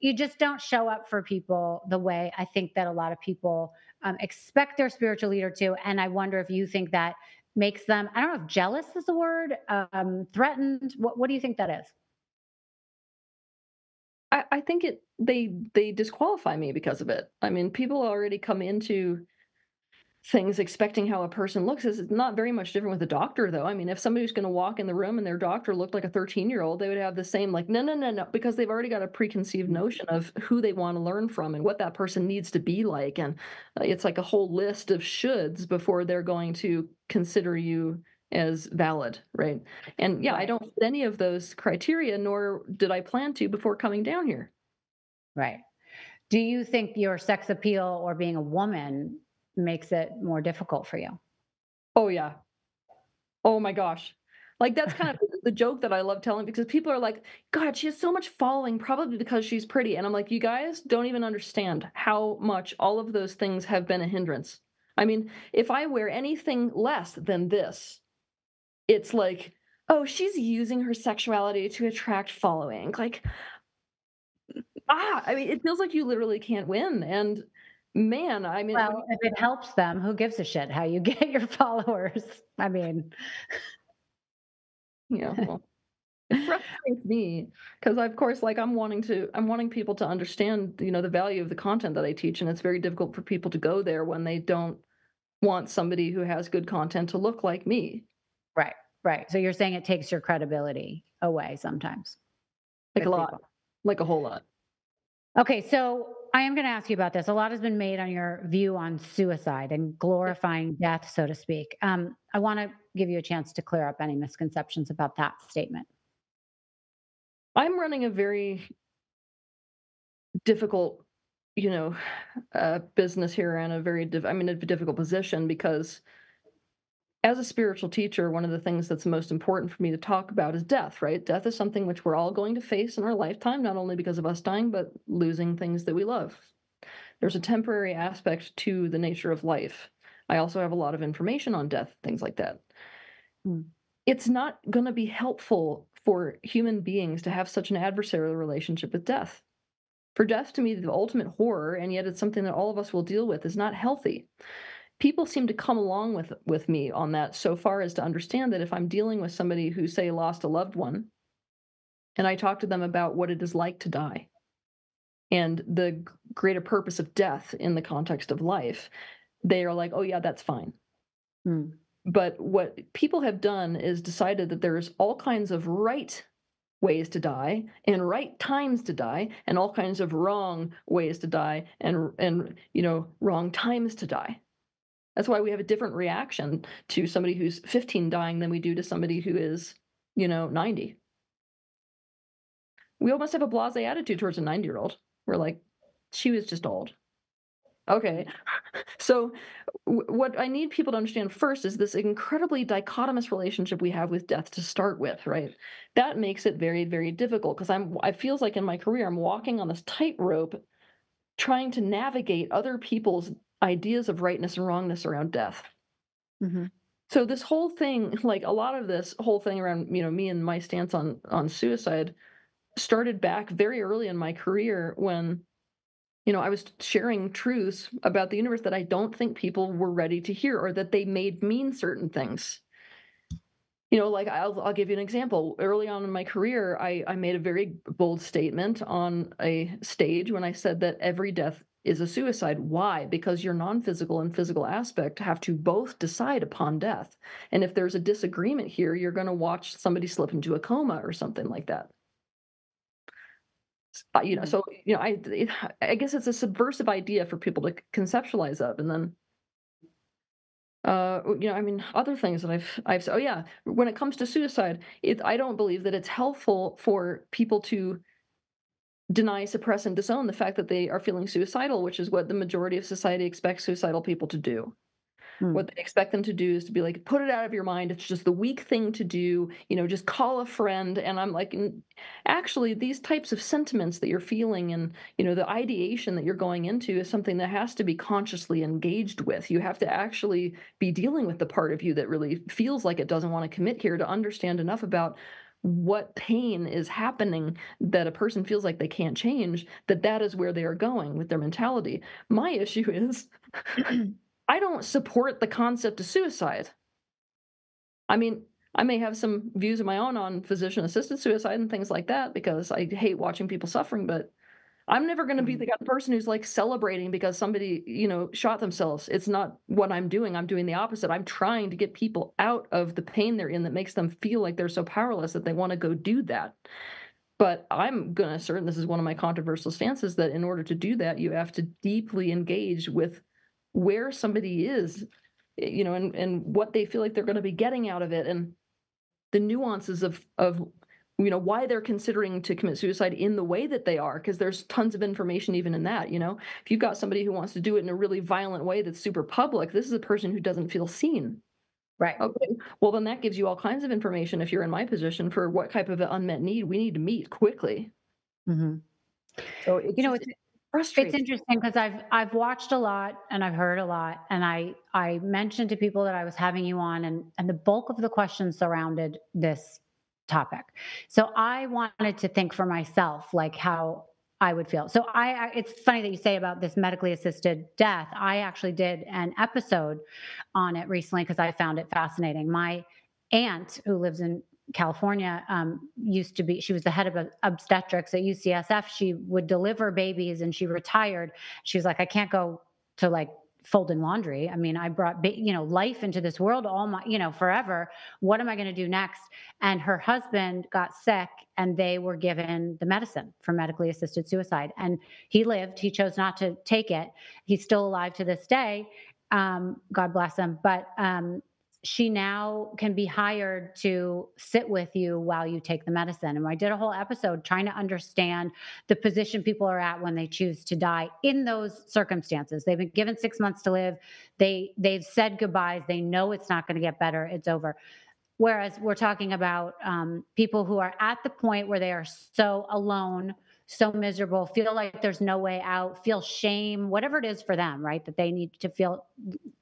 you just don't show up for people the way I think that a lot of people um, expect their spiritual leader to. And I wonder if you think that makes them, I don't know if jealous is the word, um, threatened. What, what do you think that is? I, I think it they they disqualify me because of it. I mean, people already come into things expecting how a person looks. It's not very much different with a doctor, though. I mean, if somebody was going to walk in the room and their doctor looked like a 13 year old, they would have the same, like, no, no, no, no, because they've already got a preconceived notion of who they want to learn from and what that person needs to be like. And uh, it's like a whole list of shoulds before they're going to consider you as valid, right? And yeah, I don't fit any of those criteria, nor did I plan to before coming down here. Right. Do you think your sex appeal or being a woman makes it more difficult for you? Oh, yeah. Oh my gosh. Like, that's kind of the joke that I love telling because people are like, "God, she has so much following probably because she's pretty." And I'm like, "You guys don't even understand how much all of those things have been a hindrance." I mean, if I wear anything less than this, it's like, "Oh, she's using her sexuality to attract following." Like, ah, I mean, it feels like you literally can't win. And man, I mean, Well, if it helps them, who gives a shit how you get your followers? I mean, Yeah, well, it frustrates me because, of course, like I'm wanting to, I'm wanting people to understand, you know, the value of the content that I teach, and it's very difficult for people to go there when they don't want somebody who has good content to look like me, right, right. So you're saying it takes your credibility away sometimes. like a with lot, people. like a whole lot. Okay, so I am going to ask you about this. A lot has been made on your view on suicide and glorifying death, so to speak. Um, I want to give you a chance to clear up any misconceptions about that statement. I'm running a very difficult, you know, uh, business here and a very, diff- I'm in a difficult position because as a spiritual teacher, one of the things that's most important for me to talk about is death, right? Death is something which we're all going to face in our lifetime, not only because of us dying, but losing things that we love. There's a temporary aspect to the nature of life. I also have a lot of information on death, things like that. Hmm. It's not going to be helpful for human beings to have such an adversarial relationship with death. For death to me, the ultimate horror, and yet it's something that all of us will deal with, is not healthy people seem to come along with with me on that so far as to understand that if I'm dealing with somebody who say lost a loved one and I talk to them about what it is like to die and the greater purpose of death in the context of life, they are like, "Oh yeah, that's fine." Hmm. But what people have done is decided that there's all kinds of right ways to die and right times to die and all kinds of wrong ways to die and and you know wrong times to die that's why we have a different reaction to somebody who's 15 dying than we do to somebody who is, you know, 90. We almost have a blase attitude towards a 90 year old. We're like, she was just old. Okay. So, w- what I need people to understand first is this incredibly dichotomous relationship we have with death to start with, right? That makes it very, very difficult because I'm, I feels like in my career, I'm walking on this tightrope trying to navigate other people's ideas of rightness and wrongness around death. hmm So this whole thing, like a lot of this whole thing around, you know, me and my stance on on suicide started back very early in my career when you know, I was sharing truths about the universe that I don't think people were ready to hear or that they made mean certain things. You know, like I'll I'll give you an example. Early on in my career, I I made a very bold statement on a stage when I said that every death is a suicide. Why? Because your non-physical and physical aspect have to both decide upon death. And if there's a disagreement here, you're going to watch somebody slip into a coma or something like that. Uh, you know, so you know, I it, I guess it's a subversive idea for people to conceptualize of, and then uh you know i mean other things that i've i've said. oh yeah when it comes to suicide it i don't believe that it's helpful for people to deny suppress and disown the fact that they are feeling suicidal which is what the majority of society expects suicidal people to do Hmm. What they expect them to do is to be like, put it out of your mind. It's just the weak thing to do. You know, just call a friend. And I'm like, actually, these types of sentiments that you're feeling and, you know, the ideation that you're going into is something that has to be consciously engaged with. You have to actually be dealing with the part of you that really feels like it doesn't want to commit here to understand enough about what pain is happening that a person feels like they can't change that that is where they are going with their mentality my issue is I don't support the concept of suicide. I mean, I may have some views of my own on physician assisted suicide and things like that because I hate watching people suffering, but I'm never going to be mm-hmm. the kind of person who's like celebrating because somebody, you know, shot themselves. It's not what I'm doing. I'm doing the opposite. I'm trying to get people out of the pain they're in that makes them feel like they're so powerless that they want to go do that. But I'm going to assert, and this is one of my controversial stances, that in order to do that, you have to deeply engage with where somebody is, eh, you know, and and what they feel like they're going to be getting out of it, and the nuances of of you know why they're considering to commit suicide in the way that they are because there's tons of information even in that you know? If you've got somebody who wants to do it in a really violent way that's super public this is a person who doesn't feel seen. Right. Okay well then that gives you all kinds of information if you're in my position for what type of unmet need we need to meet quickly. Mm-hmm. so you know it's it's interesting because I've I've watched a lot and I've heard a lot, and I I mentioned to people that I was having you on, and and the bulk of the questions surrounded this topic. So I wanted to think for myself, like how I would feel. So I, I, it's funny that you say about this medically assisted death. I actually did an episode on it recently because I found it fascinating. My aunt who lives in California um, used to be, she was the head of obstetrics at UCSF. She would deliver babies and she retired. She was like, I can't go to like folding laundry. I mean, I brought, you know, life into this world all my, you know, forever. What am I going to do next? And her husband got sick and they were given the medicine for medically assisted suicide. And he lived, he chose not to take it. He's still alive to this day. Um, God bless him. But um, she now can be hired to sit with you while you take the medicine. And I did a whole episode trying to understand the position people are at when they choose to die in those circumstances. They've been given six months to live. They they've said goodbyes. They know it's not going to get better. It's over. Whereas we're talking about um, people who are at the point where they are so alone so miserable, feel like there's no way out, feel shame, whatever it is for them, right? That they need to feel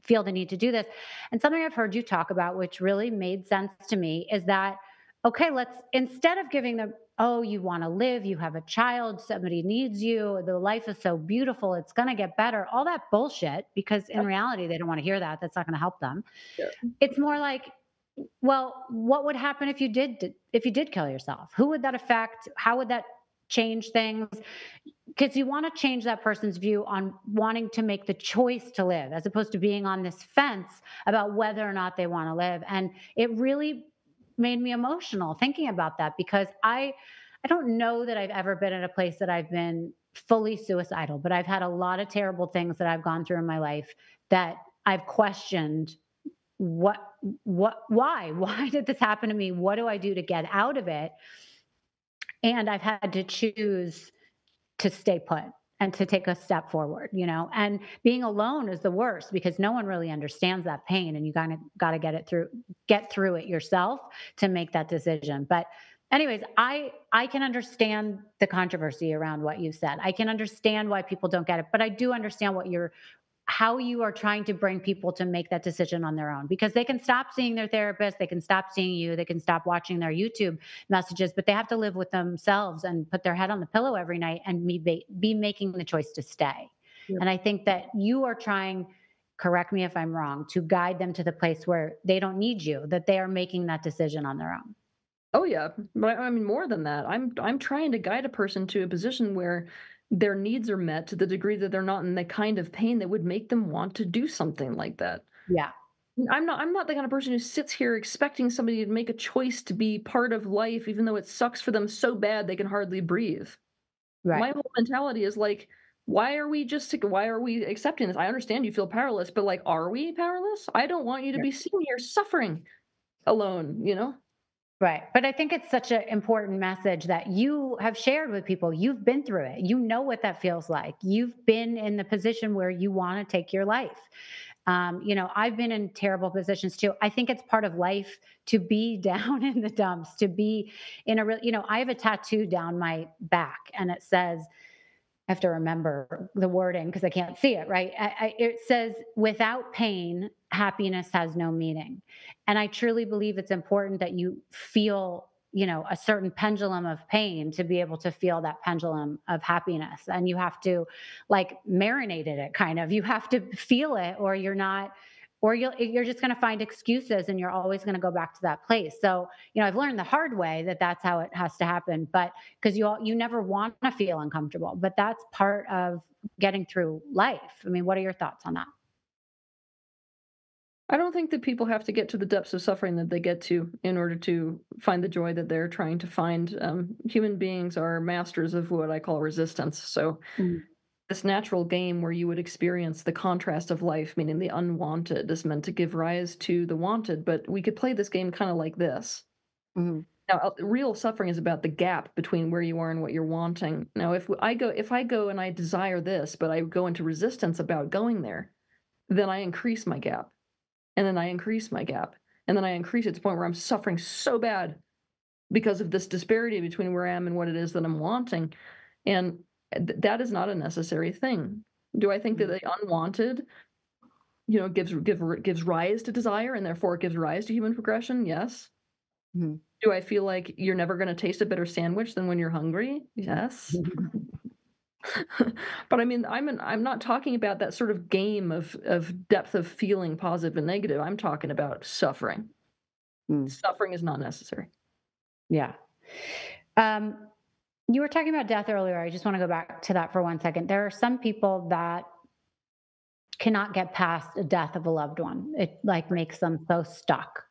feel the need to do this. And something I've heard you talk about, which really made sense to me, is that okay, let's instead of giving them, oh, you want to live, you have a child, somebody needs you, the life is so beautiful, it's going to get better, all that bullshit, because in reality, they don't want to hear that. That's not going to help them. Yeah. It's more like, well, what would happen if you did if you did kill yourself? Who would that affect? How would that change things because you want to change that person's view on wanting to make the choice to live as opposed to being on this fence about whether or not they want to live. And it really made me emotional thinking about that because i i don't know that i've ever been in a place that i've been fully suicidal but i've had a lot of terrible things that i've gone through in my life that i've questioned what what why? Why did this happen to me? What do i do to get out of it and I've had to choose to stay put and to take a step forward, you know. And being alone is the worst because no one really understands that pain and you kind of got to get it through get through it yourself to make that decision. But anyways, I I can understand the controversy around what you said. I can understand why people don't get it, but I do understand what you're how you are trying to bring people to make that decision on their own because they can stop seeing their therapist, they can stop seeing you, they can stop watching their YouTube messages, but they have to live with themselves and put their head on the pillow every night and be, be making the choice to stay. And I think that you are trying correct me if I'm wrong, to guide them to the place where they don't need you, that they are making that decision on their own. Oh yeah, but I mean more than that. I'm I'm trying to guide a person to a position where their needs are met to the degree that they're not in the kind of pain that would make them want to do something like that. Yeah. I'm not I'm not the kind of person who sits here expecting somebody to make a choice to be part of life even though it sucks for them so bad they can hardly breathe. Right. My whole mentality is like why are we just why are we accepting this? I understand you feel powerless, but like are we powerless? I don't want you to be sitting here suffering alone, you know? Right. But I think it's such an important message that you have shared with people. You've been through it. You know what that feels like. You've been in the position where you want to take your life. Um, you know, I've been in terrible positions too. I think it's part of life to be down in the dumps, to be in a real, you know, I have a tattoo down my back and it says, I have to remember the wording because I can't see it, right? I, I, it says, without pain, happiness has no meaning. And I truly believe it's important that you feel, you know, a certain pendulum of pain to be able to feel that pendulum of happiness. And you have to like marinate it kind of. You have to feel it or you're not or you'll you're just going to find excuses and you're always going to go back to that place so you know i've learned the hard way that that's how it has to happen but because you all you never want to feel uncomfortable but that's part of getting through life i mean what are your thoughts on that I don't think that people have to get to the depths of suffering that they get to in order to find the joy that they're trying to find. Um, human beings are masters of what I call resistance. So, mm this natural game where you would experience the contrast of life, meaning the unwanted is meant to give rise to the wanted. But we could play this game kind of like this. Mm-hmm. Now, uh, real suffering is about the gap between where you are and what you're wanting. Now, if I go, if I go and I desire this, but I go into resistance about going there, then I increase my gap, and then I increase my gap, and then I increase it to the point where I'm suffering so bad because of this disparity between where I am and what it is that I'm wanting. And that is not a necessary thing. Do I think that mm. the unwanted, you know, gives give, gives rise to desire and therefore it gives rise to human progression? Yes. Mm-hmm. Do I feel like you're never going to taste a better sandwich than when you're hungry? Yes. but I mean, I'm an, I'm not talking about that sort of game of of depth of feeling positive and negative. I'm talking about suffering. Mm. Suffering is not necessary. Yeah. Um, you were talking about death earlier. I just want to go back to that for one second. There are some people that cannot get past a death of a loved one. It like makes them so stuck.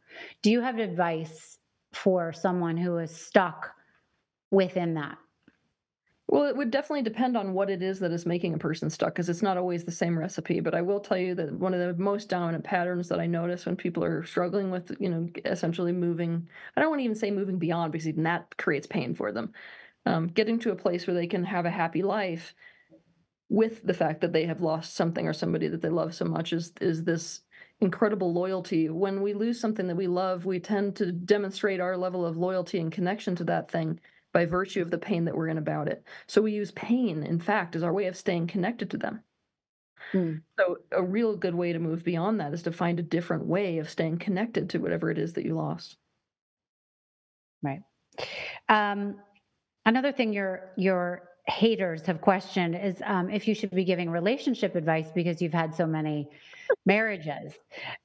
Do you have advice for someone who is stuck within that? Well, it would definitely depend on what it is that is making a person stuck because it's not always the same recipe. But I will tell you that one of the most dominant patterns that I notice when people are struggling with, you know, essentially moving, I don't want to even say moving beyond because even that creates pain for them um, getting to a place where they can have a happy life with the fact that they have lost something or somebody that they love so much is is this incredible loyalty. When we lose something that we love, we tend to demonstrate our level of loyalty and connection to that thing by virtue of the pain that we're in about it. So we use pain, in fact, as our way of staying connected to them. Hmm. So a real good way to move beyond that is to find a different way of staying connected to whatever it is that you lost. Right. Um, Another thing your your haters have questioned is um, if you should be giving relationship advice because you've had so many marriages.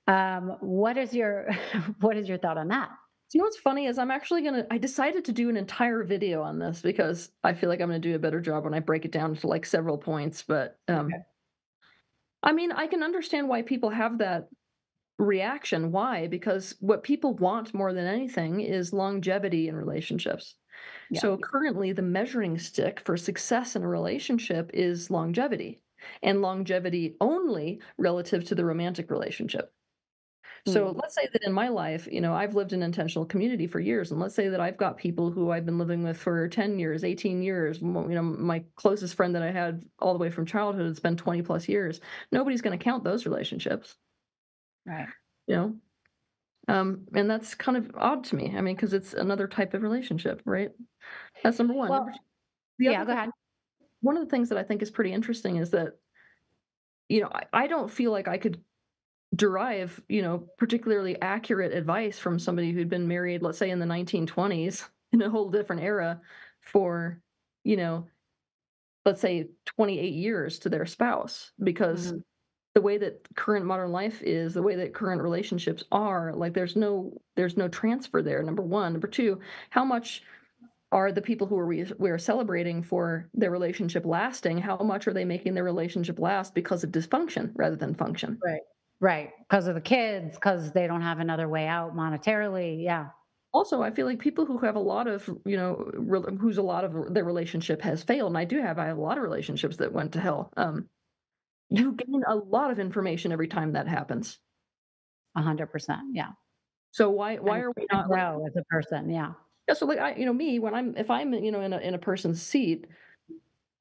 Um, what is your what is your thought on that? You know what's funny is I'm actually gonna I decided to do an entire video on this because I feel like I'm gonna do a better job when I break it down to like several points. But um, okay. I mean, I can understand why people have that reaction. Why? Because what people want more than anything is longevity in relationships. Yeah. So currently, the measuring stick for success in a relationship is longevity, and longevity only relative to the romantic relationship. So mm. let's say that in my life, you know, I've lived in intentional community for years, and let's say that I've got people who I've been living with for 10 years, 18 years. You know, my closest friend that I had all the way from childhood, it's been 20 plus years. Nobody's going to count those relationships. Right. You know, um, and that's kind of odd to me. I mean, because it's another type of relationship, right? That's number one. Well, yeah, go ahead. One of the things that I think is pretty interesting is that you know, I, I don't feel like I could derive, you know, particularly accurate advice from somebody who'd been married, let's say in the 1920s, in a whole different era for, you know, let's say 28 years to their spouse because Mhm. the way that current modern life is, the way that current relationships are, like there's no there's no transfer there. Number 1, number 2, how much are the people who are we we're celebrating for their relationship lasting, how much are they making their relationship last because of dysfunction rather than function? Right. Right. Because of the kids, because they don't have another way out monetarily. Yeah. Also, I feel like people who have a lot of, you know, rel whose a lot of their relationship has failed, and I do have I have a lot of relationships that went to hell, um, you gain a lot of information every time that happens. A 100%. Yeah. So why why are we not like as a person. Yeah. yeah, so like I you know, me, when I'm if I'm, you know, in a in a person's seat,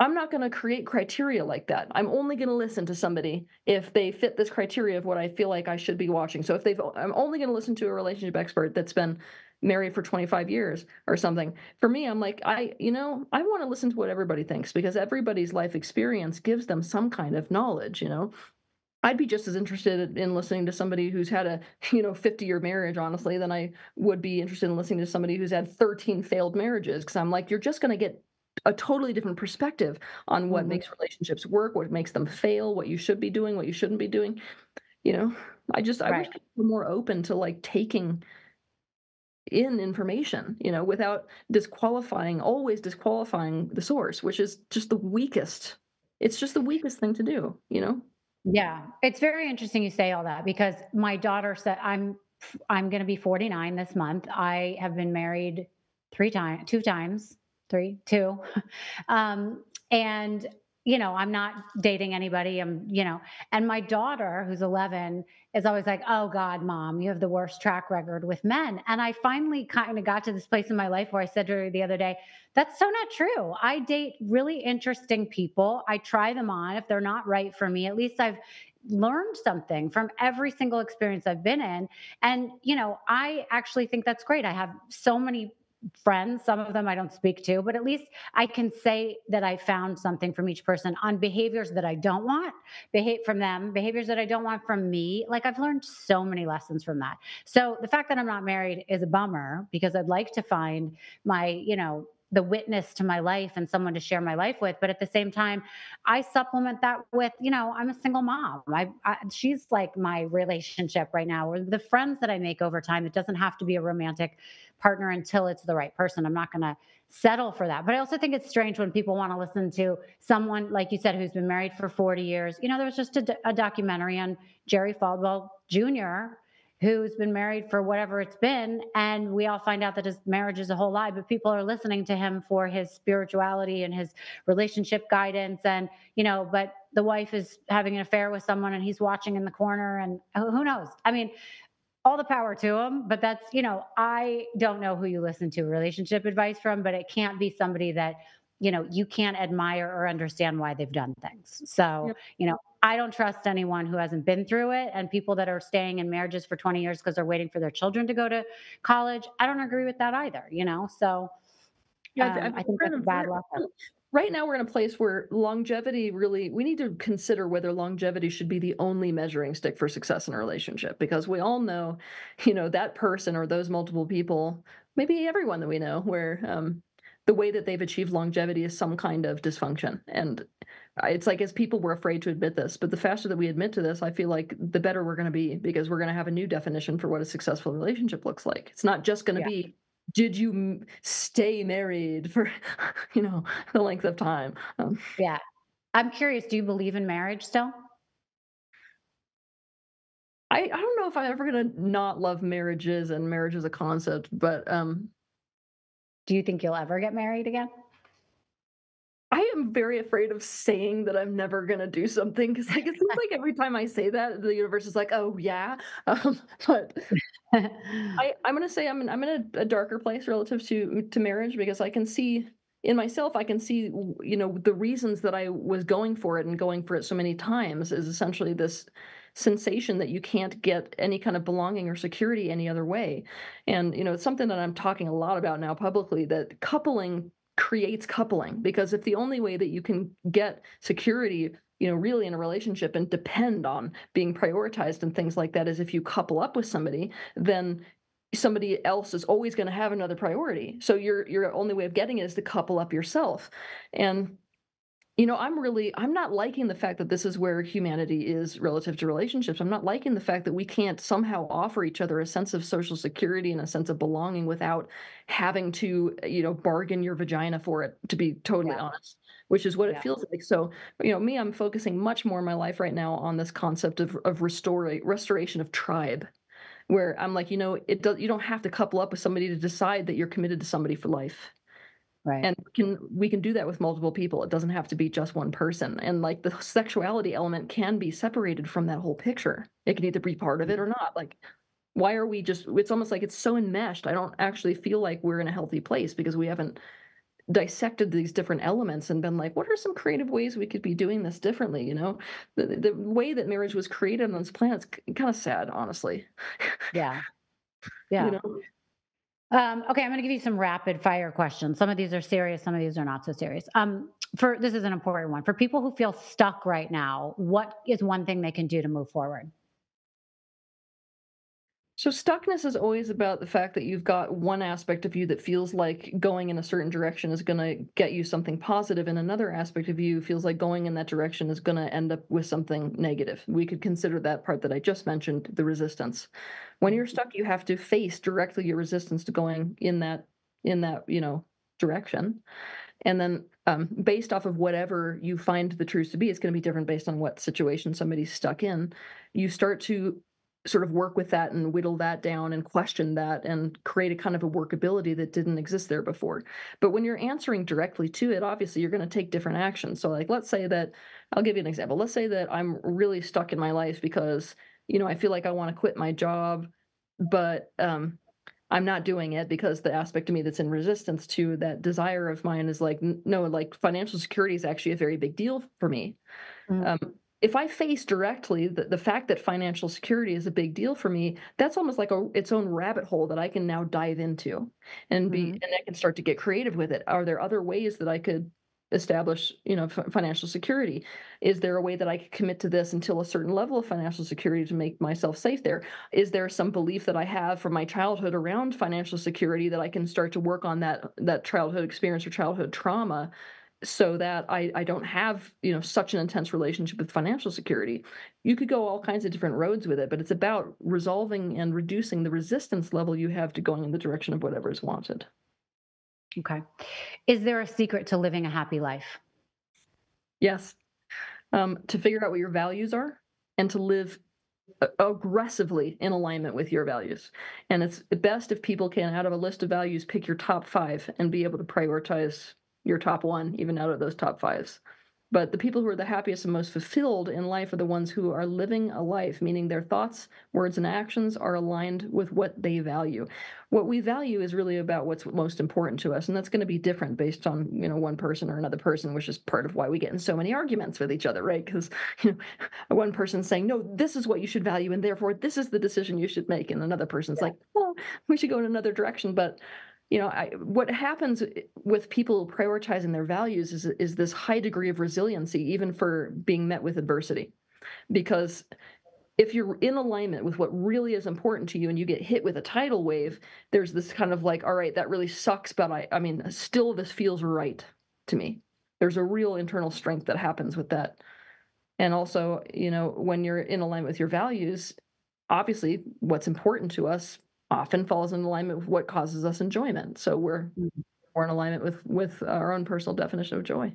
I'm not gonna create criteria like that. I'm only gonna listen to somebody if they fit this criteria of what I feel like I should be watching. So if they've I'm only gonna listen to a relationship expert that's been married for 25 years or something. For me, I'm like, I, you know, I want to listen to what everybody thinks because everybody's life experience gives them some kind of knowledge, you know. I'd be just as interested in listening to somebody who's had a, you know, 50-year marriage, honestly, than I would be interested in listening to somebody who's had 13 failed marriages. Because I'm like, you're just gonna get a totally different perspective on what Mhm. makes relationships work, what makes them fail, what you should be doing, what you shouldn't be doing. You know, I just I wish Right. people were more open to like taking in information, you know, without disqualifying, always disqualifying the source, which is just the weakest. It's just the weakest thing to do, you know? Yeah, it's very interesting you say all that because my daughter said I'm I'm going to be 49 this month. I have been married 3 times, 2 times, 3, 2. Um and you know, I'm not dating anybody. I'm, you know, and my daughter who's 11 is always like, "Oh god, mom, you have the worst track record with men." And I finally kind of got to this place in my life where I said to her the other day, that's so not true. I date really interesting people. I try them on. If they're not right for me, at least I've learned something from every single experience I've been in. And, you know, I actually think that's great. I have so many friends, some of them I don't speak to, but at least I can say that I found something from each person on behaviors that I don't want behave from them, behaviors that I don't want from me. Like I've learned so many lessons from that. So the fact that I'm not married is a bummer because I'd like to find my, you know, the witness to my life and someone to share my life with but at the same time i supplement that with you know i'm a single mom. I, I she's like my relationship right now or the friends that i make over time. It doesn't have to be a romantic partner until it's the right person. I'm not going to settle for that. But i also think it's strange when people want to listen to someone like you said who's been married for 40 years. You know there was just a, a documentary on jerry falwell jr who's been married for whatever it's been and we all find out that his marriage is a whole lie but people are listening to him for his spirituality and his relationship guidance and you know but the wife is having an affair with someone and he's watching in the corner and who who knows i mean all the power to him but that's you know i don't know who you listen to relationship advice from but it can't be somebody that you know you can't admire or understand why they've done things so Yep. you know i don't trust anyone who hasn't been through it and people that are staying in marriages for 20 years because they're waiting for their children to go to college i don't agree with that either you know so Yeah, I, um, I i think that's a bad lesson right now we're in a place where longevity really we need to consider whether longevity should be the only measuring stick for success in a relationship because we all know, you know, that person or those multiple people, maybe everyone that we know, where um, the way that they've achieved longevity is some kind of dysfunction. And it's like as people we're afraid to admit this, but the faster that we admit to this, I feel like the better we're going to be because we're going to have a new definition for what a successful relationship looks like. It's not just going to yeah. be did you m- stay married for you know the length of time? Um, yeah. I'm curious do you believe in marriage still? I, I don't know if i'm ever going to not love marriages and marriage as a concept but um do you think you'll ever get married again i am very afraid of saying that i'm never going to do something because like it seems like every time i say that the universe is like oh yeah um, but I, I'm gonna say I'm in, I'm in a, a darker place relative to to marriage because I can see in myself I can see you know the reasons that I was going for it and going for it so many times is essentially this sensation that you can't get any kind of belonging or security any other way. And you know it's something that I'm talking a lot about now publicly that coupling creates coupling because if the only way that you can get security you know, really in a relationship and depend on being prioritized and things like that is if you couple up with somebody, then somebody else is always going to have another priority. So your your only way of getting it is to couple up yourself. And you know, I'm really I'm not liking the fact that this is where humanity is relative to relationships. I'm not liking the fact that we can't somehow offer each other a sense of social security and a sense of belonging without having to, you know, bargain your vagina for it, to be totally Yeah. honest, which is what it feels like. So, you know, me, I'm focusing much more in my life right now on this concept of of restore restoration of tribe, where I'm like, you know, it does you don't have to couple up with somebody to decide that you're committed to somebody for life Right. and we can we can do that with multiple people. It doesn't have to be just one person. And like the sexuality element can be separated from that whole picture. It can either be part of it or not. Like why are we just it's almost like it's so enmeshed. I don't actually feel like we're in a healthy place because we haven't dissected these different elements and been like what are some creative ways we could be doing this differently? You know? The, the way that marriage was created on this planet is kind of sad honestly. Yeah. Yeah. you know Um, okay, I'm going to give you some rapid fire questions. Some of these are serious, some of these are not so serious. Um, for this is an important one for people who feel stuck right now. What is one thing they can do to move forward? So stuckness is always about the fact that you've got one aspect of you that feels like going in a certain direction is going to get you something positive, and another aspect of you feels like going in that direction is going to end up with something negative. We could consider that part that I just mentioned, the resistance. When you're stuck, you have to face directly your resistance to going in that in that you know direction, and then um, based off of whatever you find the truth to be, it's going to be different based on what situation somebody's stuck in. You start to sort of work with that and whittle that down and question that and create a kind of a workability that didn't exist there before. But when you're answering directly to it, obviously you're going to take different actions. So like let's say that I'll give you an example. Let's say that I'm really stuck in my life because, you know, I feel like I want to quit my job, but um I'm not doing it because the aspect of me that's in resistance to that desire of mine is like, no, like financial security is actually a very big deal for me. Mm. Um, if I face directly the, the fact that financial security is a big deal for me, that's almost like a its own rabbit hole that I can now dive into and be Mhm. and I can start to get creative with it. Are there other ways that I could establish, you know, f- financial security? Is there a way that I could commit to this until a certain level of financial security to make myself safe there? Is there some belief that I have from my childhood around financial security that I can start to work on that that childhood experience or childhood trauma so that I, I don't have you know such an intense relationship with financial security you could go all kinds of different roads with it but it's about resolving and reducing the resistance level you have to going in the direction of whatever is wanted Okay. Is there a secret to living a happy life? yes um, to figure out what your values are and to live aggressively in alignment with your values and it's best if people can out of a list of values pick your top five and be able to prioritize your top one even out of those top fives. But the people who are the happiest and most fulfilled in life are the ones who are living a life meaning their thoughts words and actions are aligned with what they value. What we value is really about what's most important to us and that's going to be different based on you know one person or another person which is part of why we get in so many arguments with each other right? Because you know one person's saying no this is what you should value and therefore this is the decision you should make and another person's like well we should go in another direction but you know I, what happens with people prioritizing their values is is this high degree of resiliency even for being met with adversity. Because if you're in alignment with what really is important to you and you get hit with a tidal wave there's this kind of like all right that really sucks but i i mean still this feels right to me. There's a real internal strength that happens with that. And also you know when you're in alignment with your values obviously what's important to us often falls in alignment with what causes us enjoyment so we're Mhm. we're in alignment with with our own personal definition of joy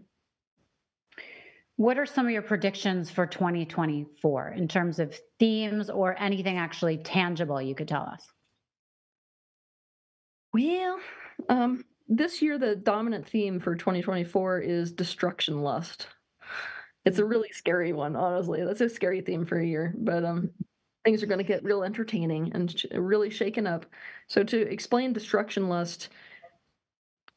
What are some of your predictions for 2024 in terms of themes or anything actually tangible you could tell us? Well, um, this year the dominant theme for 2024 is destruction lust. It's a really scary one, honestly. That's a scary theme for a year, but um, things are going to get real entertaining and really shaken up. So to explain destruction lust,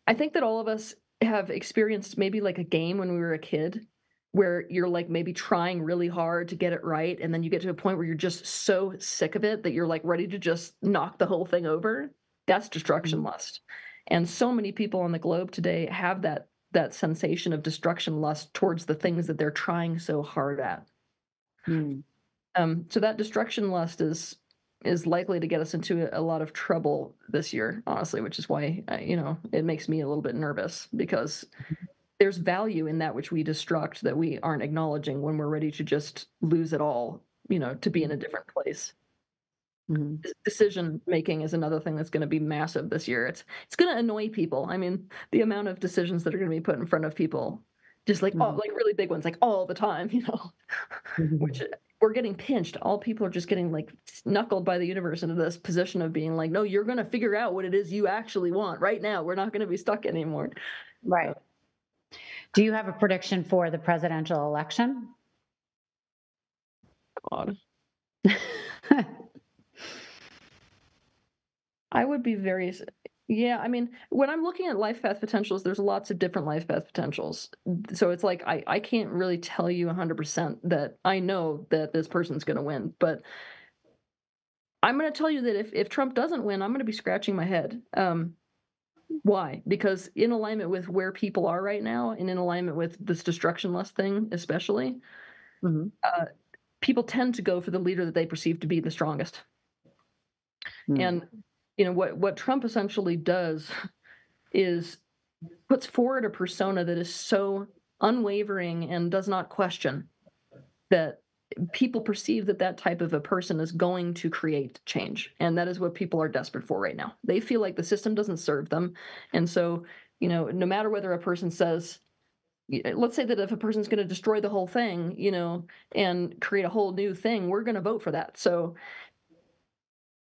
I think that all of us have experienced maybe like a game when we were a kid where you're like maybe trying really hard to get it right and then you get to a point where you're just so sick of it that you're like ready to just knock the whole thing over. That's destruction Mhm. lust. And so many people on the globe today have that that sensation of destruction lust towards the things that they're trying so hard at. Mm. Um, so that destruction lust is is likely to get us into a lot of trouble this year, honestly, which is why I, you know it makes me a little bit nervous because there's value in that which we destruct that we aren't acknowledging when we're ready to just lose it all, you know, to be in a different place. Mhm. Decision making is another thing that's going to be massive this year. It's it's going to annoy people. I mean, the amount of decisions that are going to be put in front of people, just like oh, Mhm. like really big ones, like all the time, you know, which uh, we're getting pinched. All people are just getting like knuckled by the universe into this position of being like, no, you're going to figure out what it is you actually want right now. We're not going to be stuck anymore. Right. Do you have a prediction for the presidential election? God. I would be very, yeah. I mean, when I'm looking at life path potentials, there's lots of different life path potentials. So it's like I, I can't really tell you 100% that I know that this person's going to win. But I'm going to tell you that if, if Trump doesn't win, I'm going to be scratching my head. Um, why? Because in alignment with where people are right now, and in alignment with this destruction lust thing, especially, Mhm. people tend to go for the leader that they perceive to be the strongest. Mm. And you know what what Trump essentially does is puts forward a persona that is so unwavering and does not question that people perceive that that type of a person is going to create change. And that is what people are desperate for right now. They feel like the system doesn't serve them. And so you know no matter whether a person says let's say that if a person's going to destroy the whole thing you know and create a whole new thing we're going to vote for that. So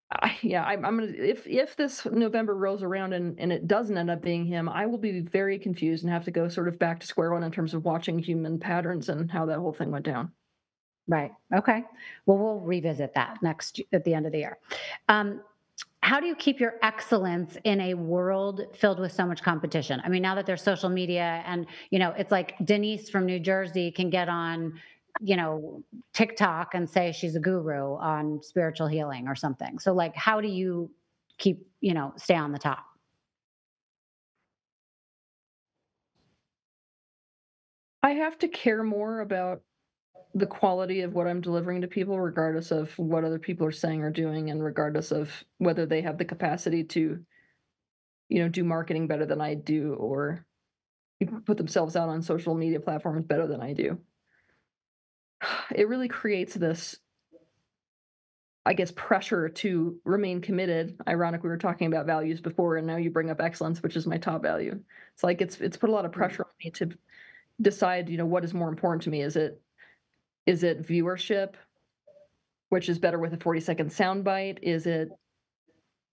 I, yeah, I'm, I'm gonna if if this November rolls around and and it doesn't end up being him, I will be very confused and have to go sort of back to square one in terms of watching human patterns and how that whole thing went down. Right. Okay. Well, we'll revisit that next at the end of the year. Um, how do you keep your excellence in a world filled with so much competition? I mean, now that there's social media and, you know, it's like Denise from New Jersey can get on, you know, TikTok and say she's a guru on spiritual healing or something. So, like, how do you keep, you know, stay on the top? I have to care more about the quality of what I'm delivering to people, regardless of what other people are saying or doing, and regardless of whether they have the capacity to, you know, do marketing better than I do or put themselves out on social media platforms better than I do. It really creates this, I guess, pressure to remain committed. Ironic, we were talking about values before, and now you bring up excellence, which is my top value. It's like it's it's put a lot of pressure on me to decide, you know, what is more important to me. Is it is it viewership, which is better with a 40 second soundbite? Is it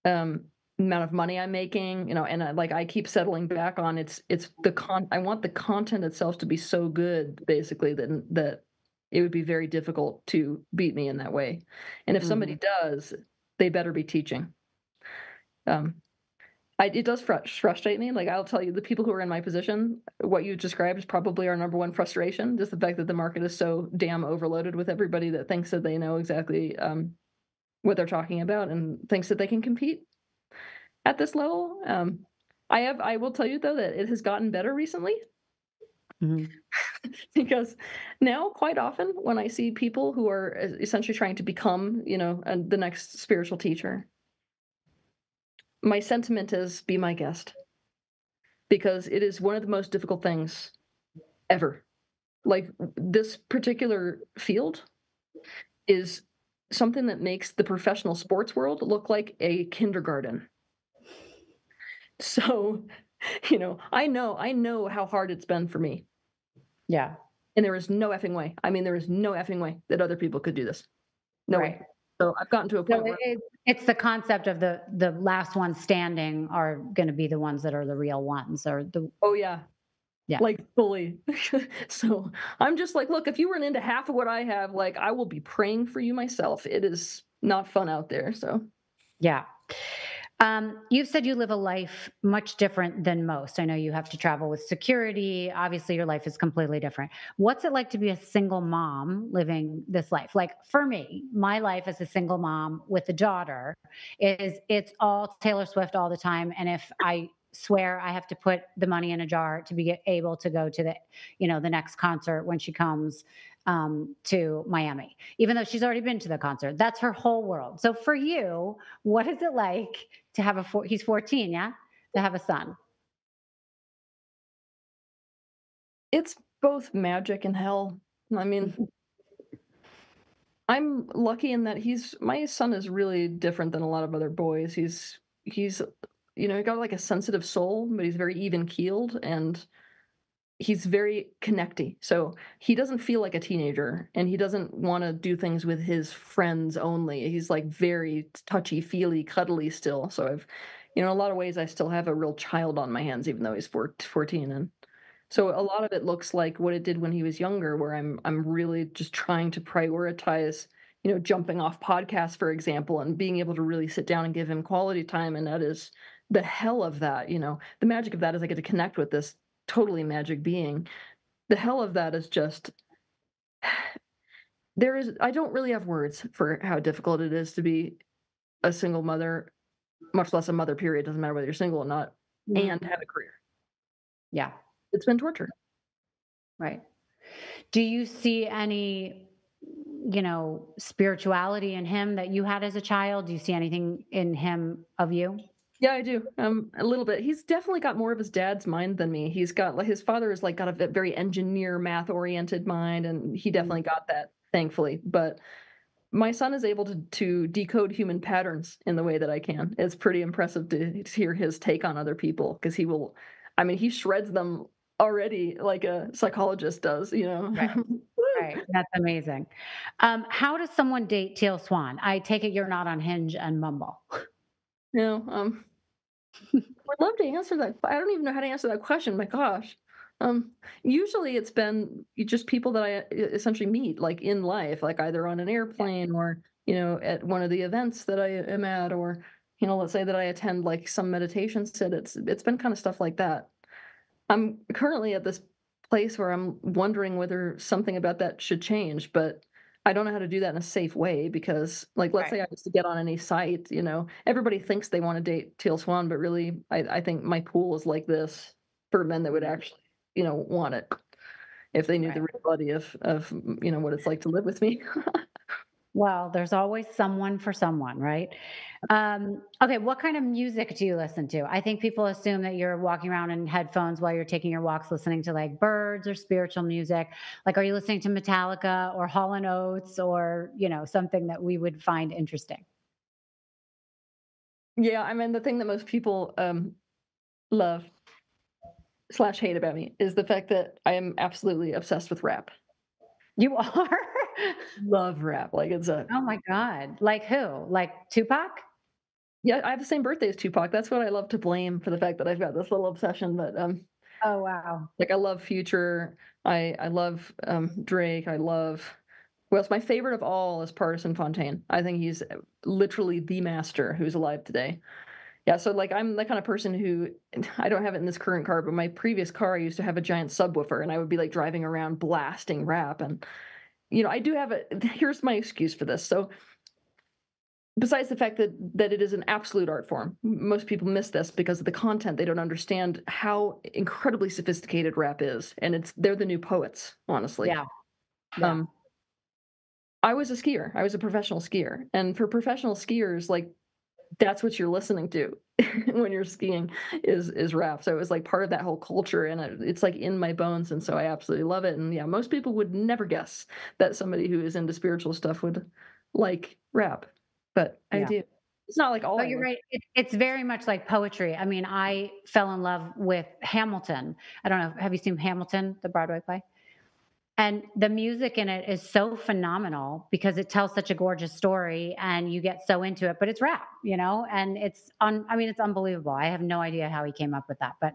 um amount of money I'm making? You know, and I, like I keep settling back on it's it's the con I want the content itself to be so good, basically, that that it would be very difficult to beat me in that way. And if somebody does, they better be teaching. Um I, it does frus- frustrate me. Like I'll tell you, the people who are in my position, what you described is probably our number one frustration. Just the fact that the market is so damn overloaded with everybody that thinks that they know exactly um, what they're talking about and thinks that they can compete at this level. Um, I have. I will tell you though that it has gotten better recently Mhm. because now quite often when I see people who are essentially trying to become, you know, uh, the next spiritual teacher, my sentiment is be my guest because it is one of the most difficult things ever. Like this particular field is something that makes the professional sports world look like a kindergarten. So, you know, I know, I know how hard it's been for me. Yeah. And there is no effing way. I mean, there is no effing way that other people could do this. No Right. way. So I've gotten to a point So where it, it's the concept of the the last ones standing are going to be the ones that are the real ones, or the Oh yeah. Yeah. Like fully. so I'm just like, look, if you run into half of what I have, like I will be praying for you myself. It is not fun out there. So Yeah. Um, you've said you live a life much different than most. I know you have to travel with security. Obviously, your life is completely different. What's it like to be a single mom living this life? Like for me, my life as a single mom with a daughter is it's all Taylor Swift all the time. And if I swear I have to put the money in a jar to be able to go to the, you know, the next concert when she comes um, to Miami, even though she's already been to the concert. That's her whole world. So for you, what is it like to have a four, he's 14, yeah? To have a son? It's both magic and hell. I mean, I'm lucky in that he's my son is really different than a lot of other boys. He's he's you know, he got like a sensitive soul, but he's very even keeled and he's very connecty. So he doesn't feel like a teenager and he doesn't want to do things with his friends only. He's like very touchy feely, cuddly still. So I've, you know, in a lot of ways, I still have a real child on my hands, even though he's 14. And so a lot of it looks like what it did when he was younger, where I'm, I'm really just trying to prioritize, you know, jumping off podcasts, for example, and being able to really sit down and give him quality time. And that is the hell of that, you know, the magic of that is I get to connect with this totally magic being. The hell of that is just there is I don't really have words for how difficult it is to be a single mother, much less a mother period, doesn't matter whether you're single or not, mm-hmm. and have a career. Yeah. It's been torture. Right. Do you see any you know spirituality in him that you had as a child do you see anything in him of you yeah, I do. Um, a little bit. He's definitely got more of his dad's mind than me. He's got like his father is like got a very engineer, math oriented mind, and he definitely mm. got that, thankfully. But my son is able to to decode human patterns in the way that I can. It's pretty impressive to, to hear his take on other people because he will. I mean, he shreds them already like a psychologist does. You know. Right. right. That's amazing. Um, how does someone date Teal Swan? I take it you're not on Hinge and Bumble. No, um, I'd love to answer that. I don't even know how to answer that question. My gosh. Um, usually it's been just people that I essentially meet like in life, like either on an airplane or, you know, at one of the events that I am at, or, you know, let's say that I attend like some meditation sit. It's it's been kind of stuff like that. I'm currently at this place where I'm wondering whether something about that should change, but I don't know how to do that in a safe way because, like, let's right. say I used to get on any site, you know, everybody thinks they want to date Teal Swan, but really, I, I think my pool is like this for men that would mm-hmm. actually, you know, want it if they knew right. the reality of of you know what it's like to live with me. Well, there's always someone for someone, right? Um, okay, what kind of music do you listen to? I think people assume that you're walking around in headphones while you're taking your walks, listening to like birds or spiritual music. Like, are you listening to Metallica or Hall and Oates or you know something that we would find interesting? Yeah, I mean the thing that most people um, love slash hate about me is the fact that I am absolutely obsessed with rap. You are love rap. Like it's a Oh my god. Like who? Like Tupac? Yeah, I have the same birthday as Tupac. That's what I love to blame for the fact that I've got this little obsession. But um Oh wow. Like I love Future. I I love um Drake. I love well, it's my favorite of all is Partisan Fontaine. I think he's uh, literally the master who's alive today. Yeah, so like I'm the kind of person who I don't have it in this current car, but my previous car I used to have a giant subwoofer and I would be like driving around blasting rap and you know, I do have a here's my excuse for this. So besides the fact that that it is an absolute art form, most people miss this because of the content. They don't understand how incredibly sophisticated rap is. And it's they're the new poets, honestly. Yeah. yeah. Um I was a skier. I was a professional skier. And for professional skiers, like that's what you're listening to when you're skiing is is rap. So it was like part of that whole culture, and it, it's like in my bones, and so I absolutely love it. And yeah, most people would never guess that somebody who is into spiritual stuff would like rap, but yeah. I do. It's not like all. But you're right. It, it's very much like poetry. I mean, I fell in love with Hamilton. I don't know. Have you seen Hamilton, the Broadway play? And the music in it is so phenomenal because it tells such a gorgeous story and you get so into it but it's rap you know and it's un, i mean it's unbelievable. I have no idea how he came up with that but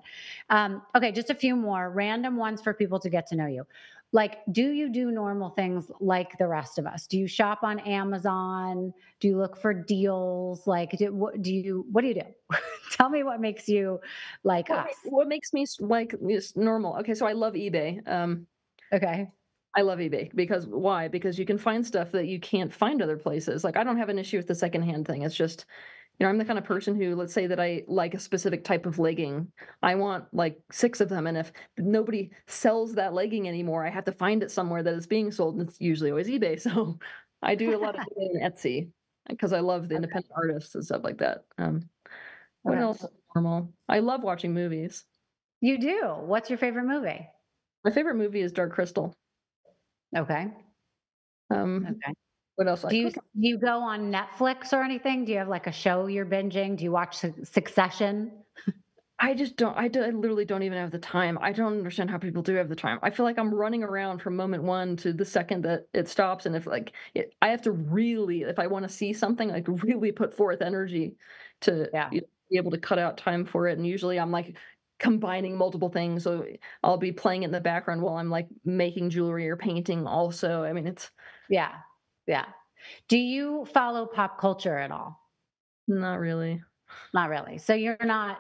um, okay just a few more random ones for people to get to know you. Like do you do normal things like the rest of us? Do you shop on amazon? Do you look for deals? Like do, what do you what do you do? Tell me what makes you like what, us. what makes me like normal? Okay so i love ebay um Okay. I love eBay because why? Because you can find stuff that you can't find other places. Like I don't have an issue with the secondhand thing. It's just You know, I'm the kind of person who, let's say that I like a specific type of legging. I want like six of them. And if nobody sells that legging anymore, I have to find it somewhere that is being sold. And it's usually always eBay. So I do a lot of eBay and Etsy because I love the independent artists and stuff like that. Um, what Okay. else is normal? I love watching movies. You do. What's your favorite movie? My favorite movie is Dark Crystal. Okay. Um, Okay. what else? Do you do you go on Netflix or anything? Do you have like a show you're binging? Do you watch Suc- Succession? I just don't. I, do, I literally don't even have the time. I don't understand how people do have the time. I feel like I'm running around from moment one to the second that it stops, and if like it, I have to really, if I want to see something, I like really put forth energy to Yeah. you know, be able to cut out time for it. And usually, I'm like combining multiple things, so eh, I'll be playing it in the background while I'm like making jewelry or painting. Also, I mean, it's Yeah. Yeah. Do you follow pop culture at all? not really. Not really. So you're not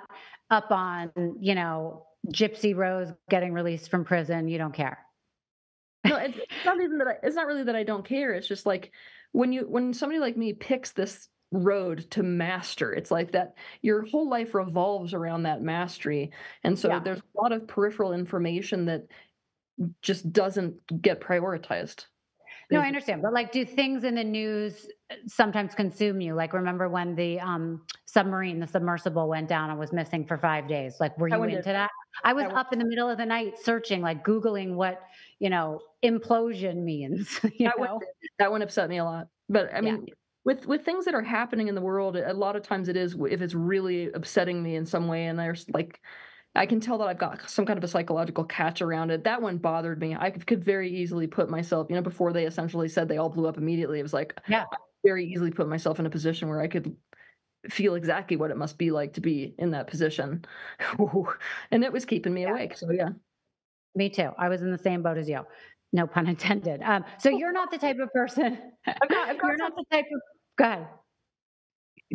up on, you know, Gypsy Rose getting released from prison. You don't care. No, it's, it's not even that. I, it's not really that I don't care. It's just like when you when somebody like me picks this road to master, it's like that. Your whole life revolves around that mastery, and so Yeah. there's a lot of peripheral information that just doesn't get prioritized. No, I understand. But like, do things in the news uh, sometimes consume you? Like, remember when the um, submarine, the submersible went down and was missing for five days? Like, were you into that? I was up in the middle of the night searching, like Googling what, you know, implosion means, you that know? one, that one upset me a lot. But I Yeah. With with things that are happening in the world, a lot of times it is if it's really upsetting me in some way, and there's like. I can tell that I've got some kind of a psychological catch around it. That one bothered me. I could, could very easily put myself, you know, before they essentially said they all blew up immediately. It was like, Yeah. I very easily put myself in a position where I could feel exactly what it must be like to be in that position. and it was keeping me Yeah. awake. So, yeah. Me too. I was in the same boat as you. No pun intended. Um, so you're not the type of person. I've got, I've got you're not the type of. Go ahead.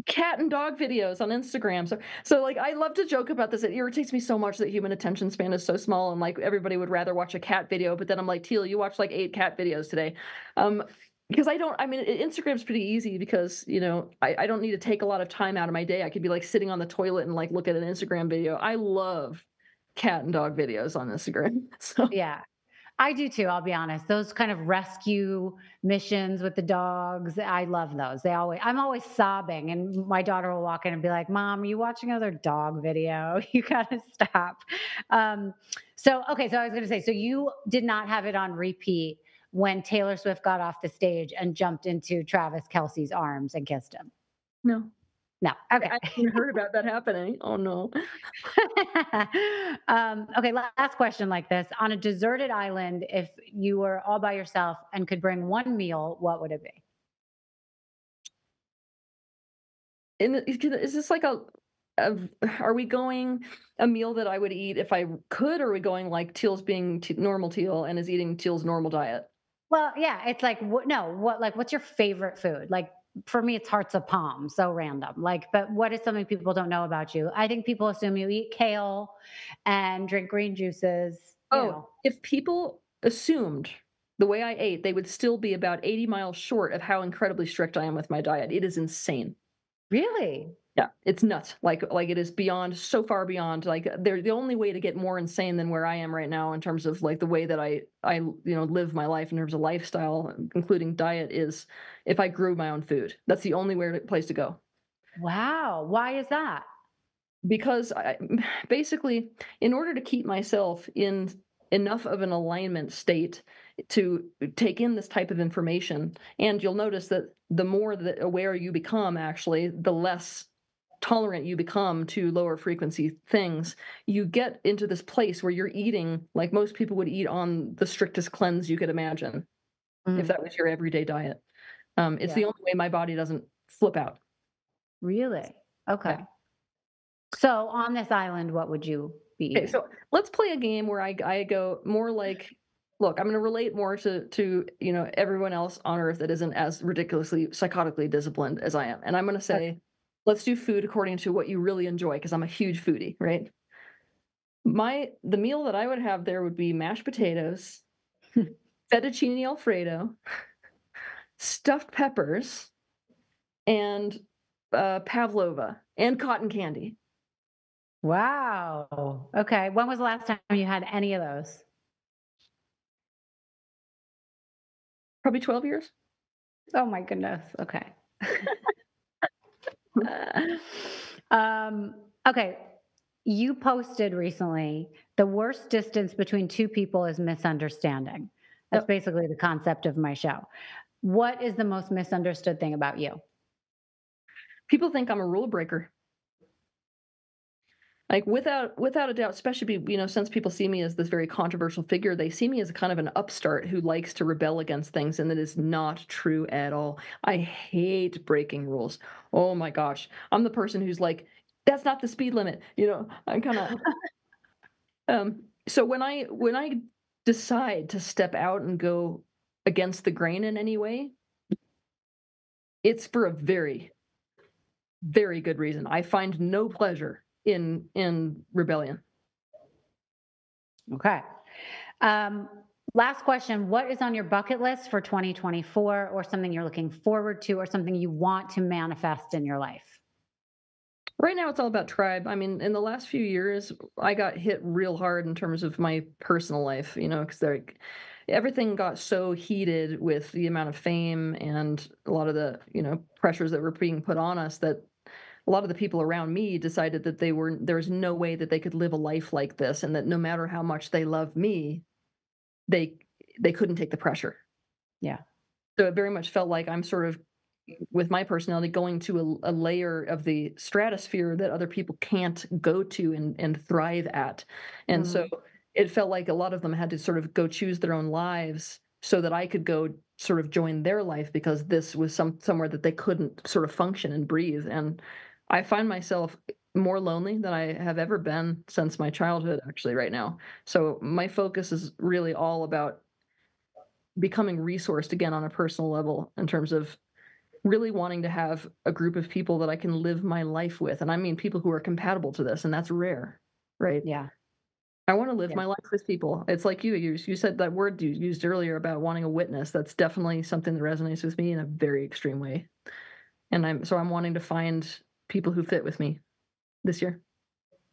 cat and dog videos on Instagram. So so like I love to joke about this. It irritates me so much that human attention span is so small and like everybody would rather watch a cat video, but then I'm like, Teal, you watched like eight cat videos today. Um because I don't I mean Instagram's pretty easy because, you know, I, I don't need to take a lot of time out of my day. I could be like sitting on the toilet and like look at an Instagram video. I love cat and dog videos on Instagram. So Yeah. I do too, I'll be honest. Those kind of rescue missions with the dogs, I love those. They always I'm always sobbing and my daughter will walk in and be like, "Mom, are you watching another dog video? You got to stop." Um so okay, so I was going to say so you did not have it on repeat when Taylor Swift got off the stage and jumped into Travis Kelce's arms and kissed him. no. No. Okay. I hadn't heard about that happening. Oh no. um, okay, last question like this. On a deserted island, if you were all by yourself and could bring one meal, what would it be? And is is this like a, a are we going a meal that I would eat if I could, or are we going like Teal's being t- normal Teal and is eating Teal's normal diet? Well, yeah, it's like what no, what like what's your favorite food? Like for me it's hearts of palm, so random. Like but what is something people don't know about you? I think people assume you eat kale and drink green juices. Oh, know. if people assumed the way I ate, they would still be about 80 miles short of how incredibly strict I am with my diet. It is insane. Really? Yeah, it's nuts. Like like it is beyond so far beyond. Like they're the only way to get more insane than where I am right now in terms of like the way that I I you know live my life in terms of lifestyle, including diet, is if I grew my own food. That's the only way place to go. Wow. Why is that? Because I basically, in order to keep myself in enough of an alignment state to take in this type of information, and you'll notice that the more that aware you become, actually, the less tolerant you become to lower frequency things, you get into this place where you're eating like most people would eat on the strictest cleanse you could imagine if Mm, that was your everyday diet. Um, it's the only way my body doesn't flip out. Really? Okay. So on this island, what would you be Okay, eating? so let's play a game where I I go more like look, I'm going to relate more to to you know everyone else on earth that isn't as ridiculously psychotically disciplined as I am. And I'm going to say let's do food according to what you really enjoy because I'm a huge foodie, right? My the meal that I would have there would be mashed potatoes, fettuccine alfredo, stuffed peppers, and uh, pavlova, and cotton candy. Wow. Okay. When was the last time you had any of those? Probably 12 years. Oh my goodness. Okay. um, okay. You posted recently the worst distance between two people is misunderstanding. That's Yep. basically the concept of my show. What is the most misunderstood thing about you? People think I'm a rule breaker. Like without without a doubt, especially you know, since people see me as this very controversial figure, they see me as a kind of an upstart who likes to rebel against things, and that is not true at all. I hate breaking rules. Oh my gosh, I'm the person who's like, that's not the speed limit. You know, I'm kind of. um. So when I when I decide to step out and go against the grain in any way, it's for a very very good reason. I find no pleasure in in rebellion. Okay. Um, last question. What is on your bucket list for 2024 or something you're looking forward to or something you want to manifest in your life? Right now, it's all about tribe. I mean, in the last few years, I got hit real hard in terms of my personal life. You know, because like everything got so heated with the amount of fame and a lot of the you know pressures that were being put on us that a lot of the people around me decided that they were there was no way that they could live a life like this and that no matter how much they love me they they couldn't take the pressure. Yeah. so it very much felt like i'm sort of with my personality going to a, a layer of the stratosphere that other people can't go to and, and thrive at. And so mm-hmm. it felt like a lot of them had to sort of go choose their own lives so that i could go sort of join their life because this was some somewhere that they couldn't sort of function and breathe. And i find myself more lonely than i have ever been since my childhood actually right now so my focus is really all about becoming resourced again on a personal level in terms of really wanting to have a group of people that I can live my life with. And I mean people who are compatible to this, and that's rare, right? Yeah. I want to live Yeah. my life with people. It's like you, you you said that word you used earlier about wanting a witness. That's definitely something that resonates with me in a very extreme way. And I'm so I'm wanting to find people who fit with me this year.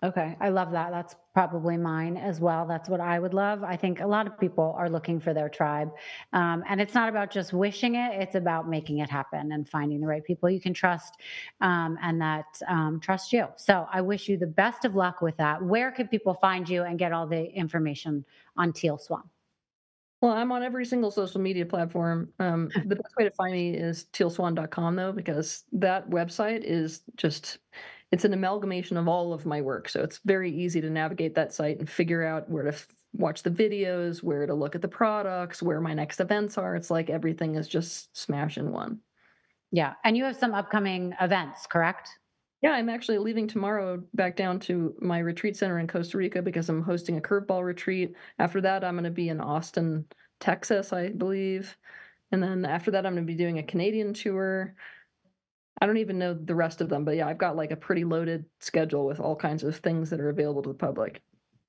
Okay. I love that. That's probably mine as well. That's what I would love. I think a lot of people are looking for their tribe. Um, and it's not about just wishing it, it's about making it happen and finding the right people you can trust um, and that um, trust you. So I wish you the best of luck with that. Where can people find you and get all the information on Teal Swan? Well, I'm on every single social media platform. Um, the best way to find me is tealswan.com though, because that website is just it's an amalgamation of all of my work. So it's very easy to navigate that site and figure out where to f- watch the videos, where to look at the products, where my next events are. It's like everything is just smash in one. Yeah. And you have some upcoming events, correct? Yeah, I'm actually leaving tomorrow back down to my retreat center in Costa Rica because I'm hosting a curveball retreat. After that, I'm going to be in Austin, Texas, I believe. And then after that, I'm going to be doing a Canadian tour. I don't even know the rest of them, but yeah, I've got like a pretty loaded schedule with all kinds of things that are available to the public.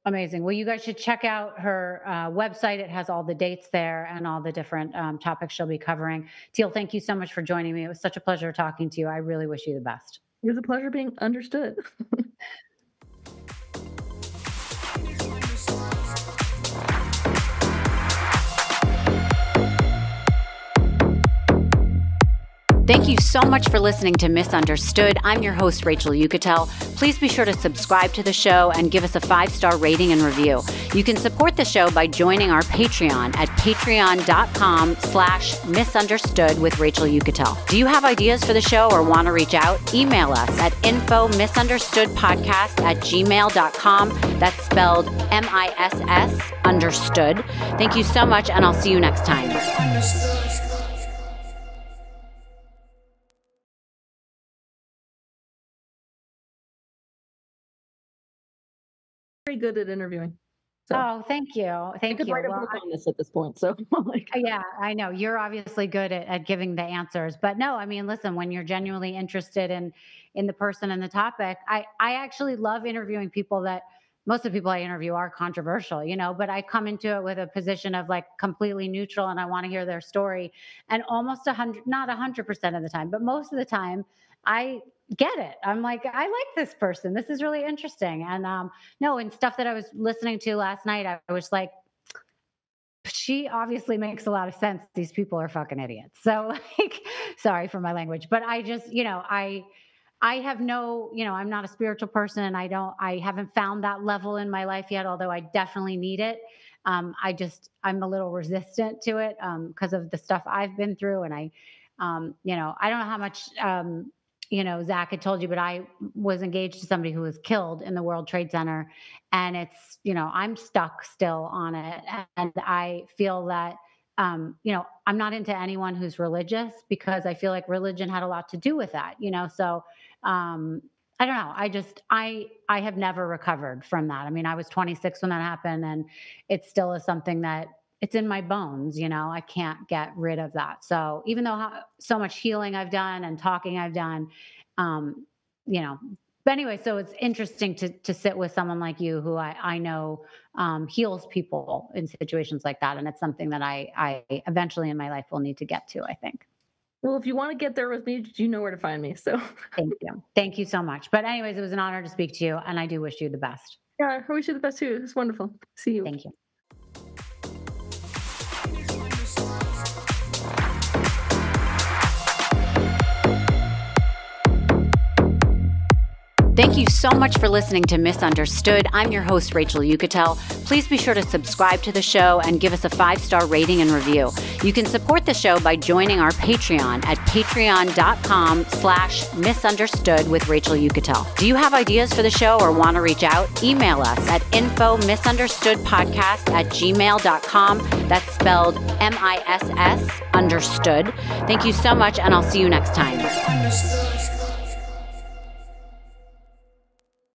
Amazing. Well, you guys should check out her uh, website. It has all the dates there and all the different um, topics she'll be covering. Teal, thank you so much for joining me. It was such a pleasure talking to you. I really wish you the best. It was a pleasure being understood. Thank you so much for listening to Miss Understood. I'm your host, Rachel Uchitel. Please be sure to subscribe to the show and give us a five star rating and review. You can support the show by joining our Patreon at patreon.com slash misunderstood with Rachel Uchitel. Do you have ideas for the show or want to reach out? Email us at info misunderstoodpodcast at gmail.com. That's spelled M I S S understood. Thank you so much, and I'll see you next time. Very good at interviewing. So Oh, thank you. I Thank could you. write a book on this at this point. So oh like yeah, I know you're obviously good at, at giving the answers, but no, I mean, listen, when you're genuinely interested in in the person and the topic, I I actually love interviewing people that most of the people I interview are controversial, you know, but I come into it with a position of like completely neutral and I want to hear their story. And almost a hundred, not a hundred percent of the time, but most of the time, I get it. I'm like, I like this person. This is really interesting. And um, no, and stuff that I was listening to last night, I was like, she obviously makes a lot of sense. These people are fucking idiots. So like, sorry for my language, but I just, you know, I I have no, you know, I'm not a spiritual person. And I don't, I haven't found that level in my life yet, although I definitely need it. Um, I just, I'm a little resistant to it because um, of the stuff I've been through. And I, um, you know, I don't know how much, um, you know, Zach had told you, but I was engaged to somebody who was killed in the World Trade Center. And it's, you know, I'm stuck still on it. And I feel that, um, you know, I'm not into anyone who's religious because I feel like religion had a lot to do with that, you know. So um, I don't know. I just I I have never recovered from that. I mean, I was 26 when that happened, and it still is something that it's in my bones. You know, I can't get rid of that. So even though how, so much healing I've done and talking I've done, um, you know. But anyway, so it's interesting to to sit with someone like you who I I know um, heals people in situations like that, and it's something that I I eventually in my life will need to get to. I think. Well, if you want to get there with me, you know where to find me. So thank you. Thank you so much. But, anyways, it was an honor to speak to you, and I do wish you the best. Yeah, I wish you the best too. It's wonderful. See you. Thank you. Thank you so much for listening to Miss Understood. I'm your host, Rachel Uchitel. Please be sure to subscribe to the show and give us a five star rating and review. You can support the show by joining our Patreon at patreon.com slash misunderstood with Rachel Uchitel. Do you have ideas for the show or want to reach out? Email us at info misunderstoodpodcast at gmail.com. That's spelled M I S S understood. Thank you so much, and I'll see you next time.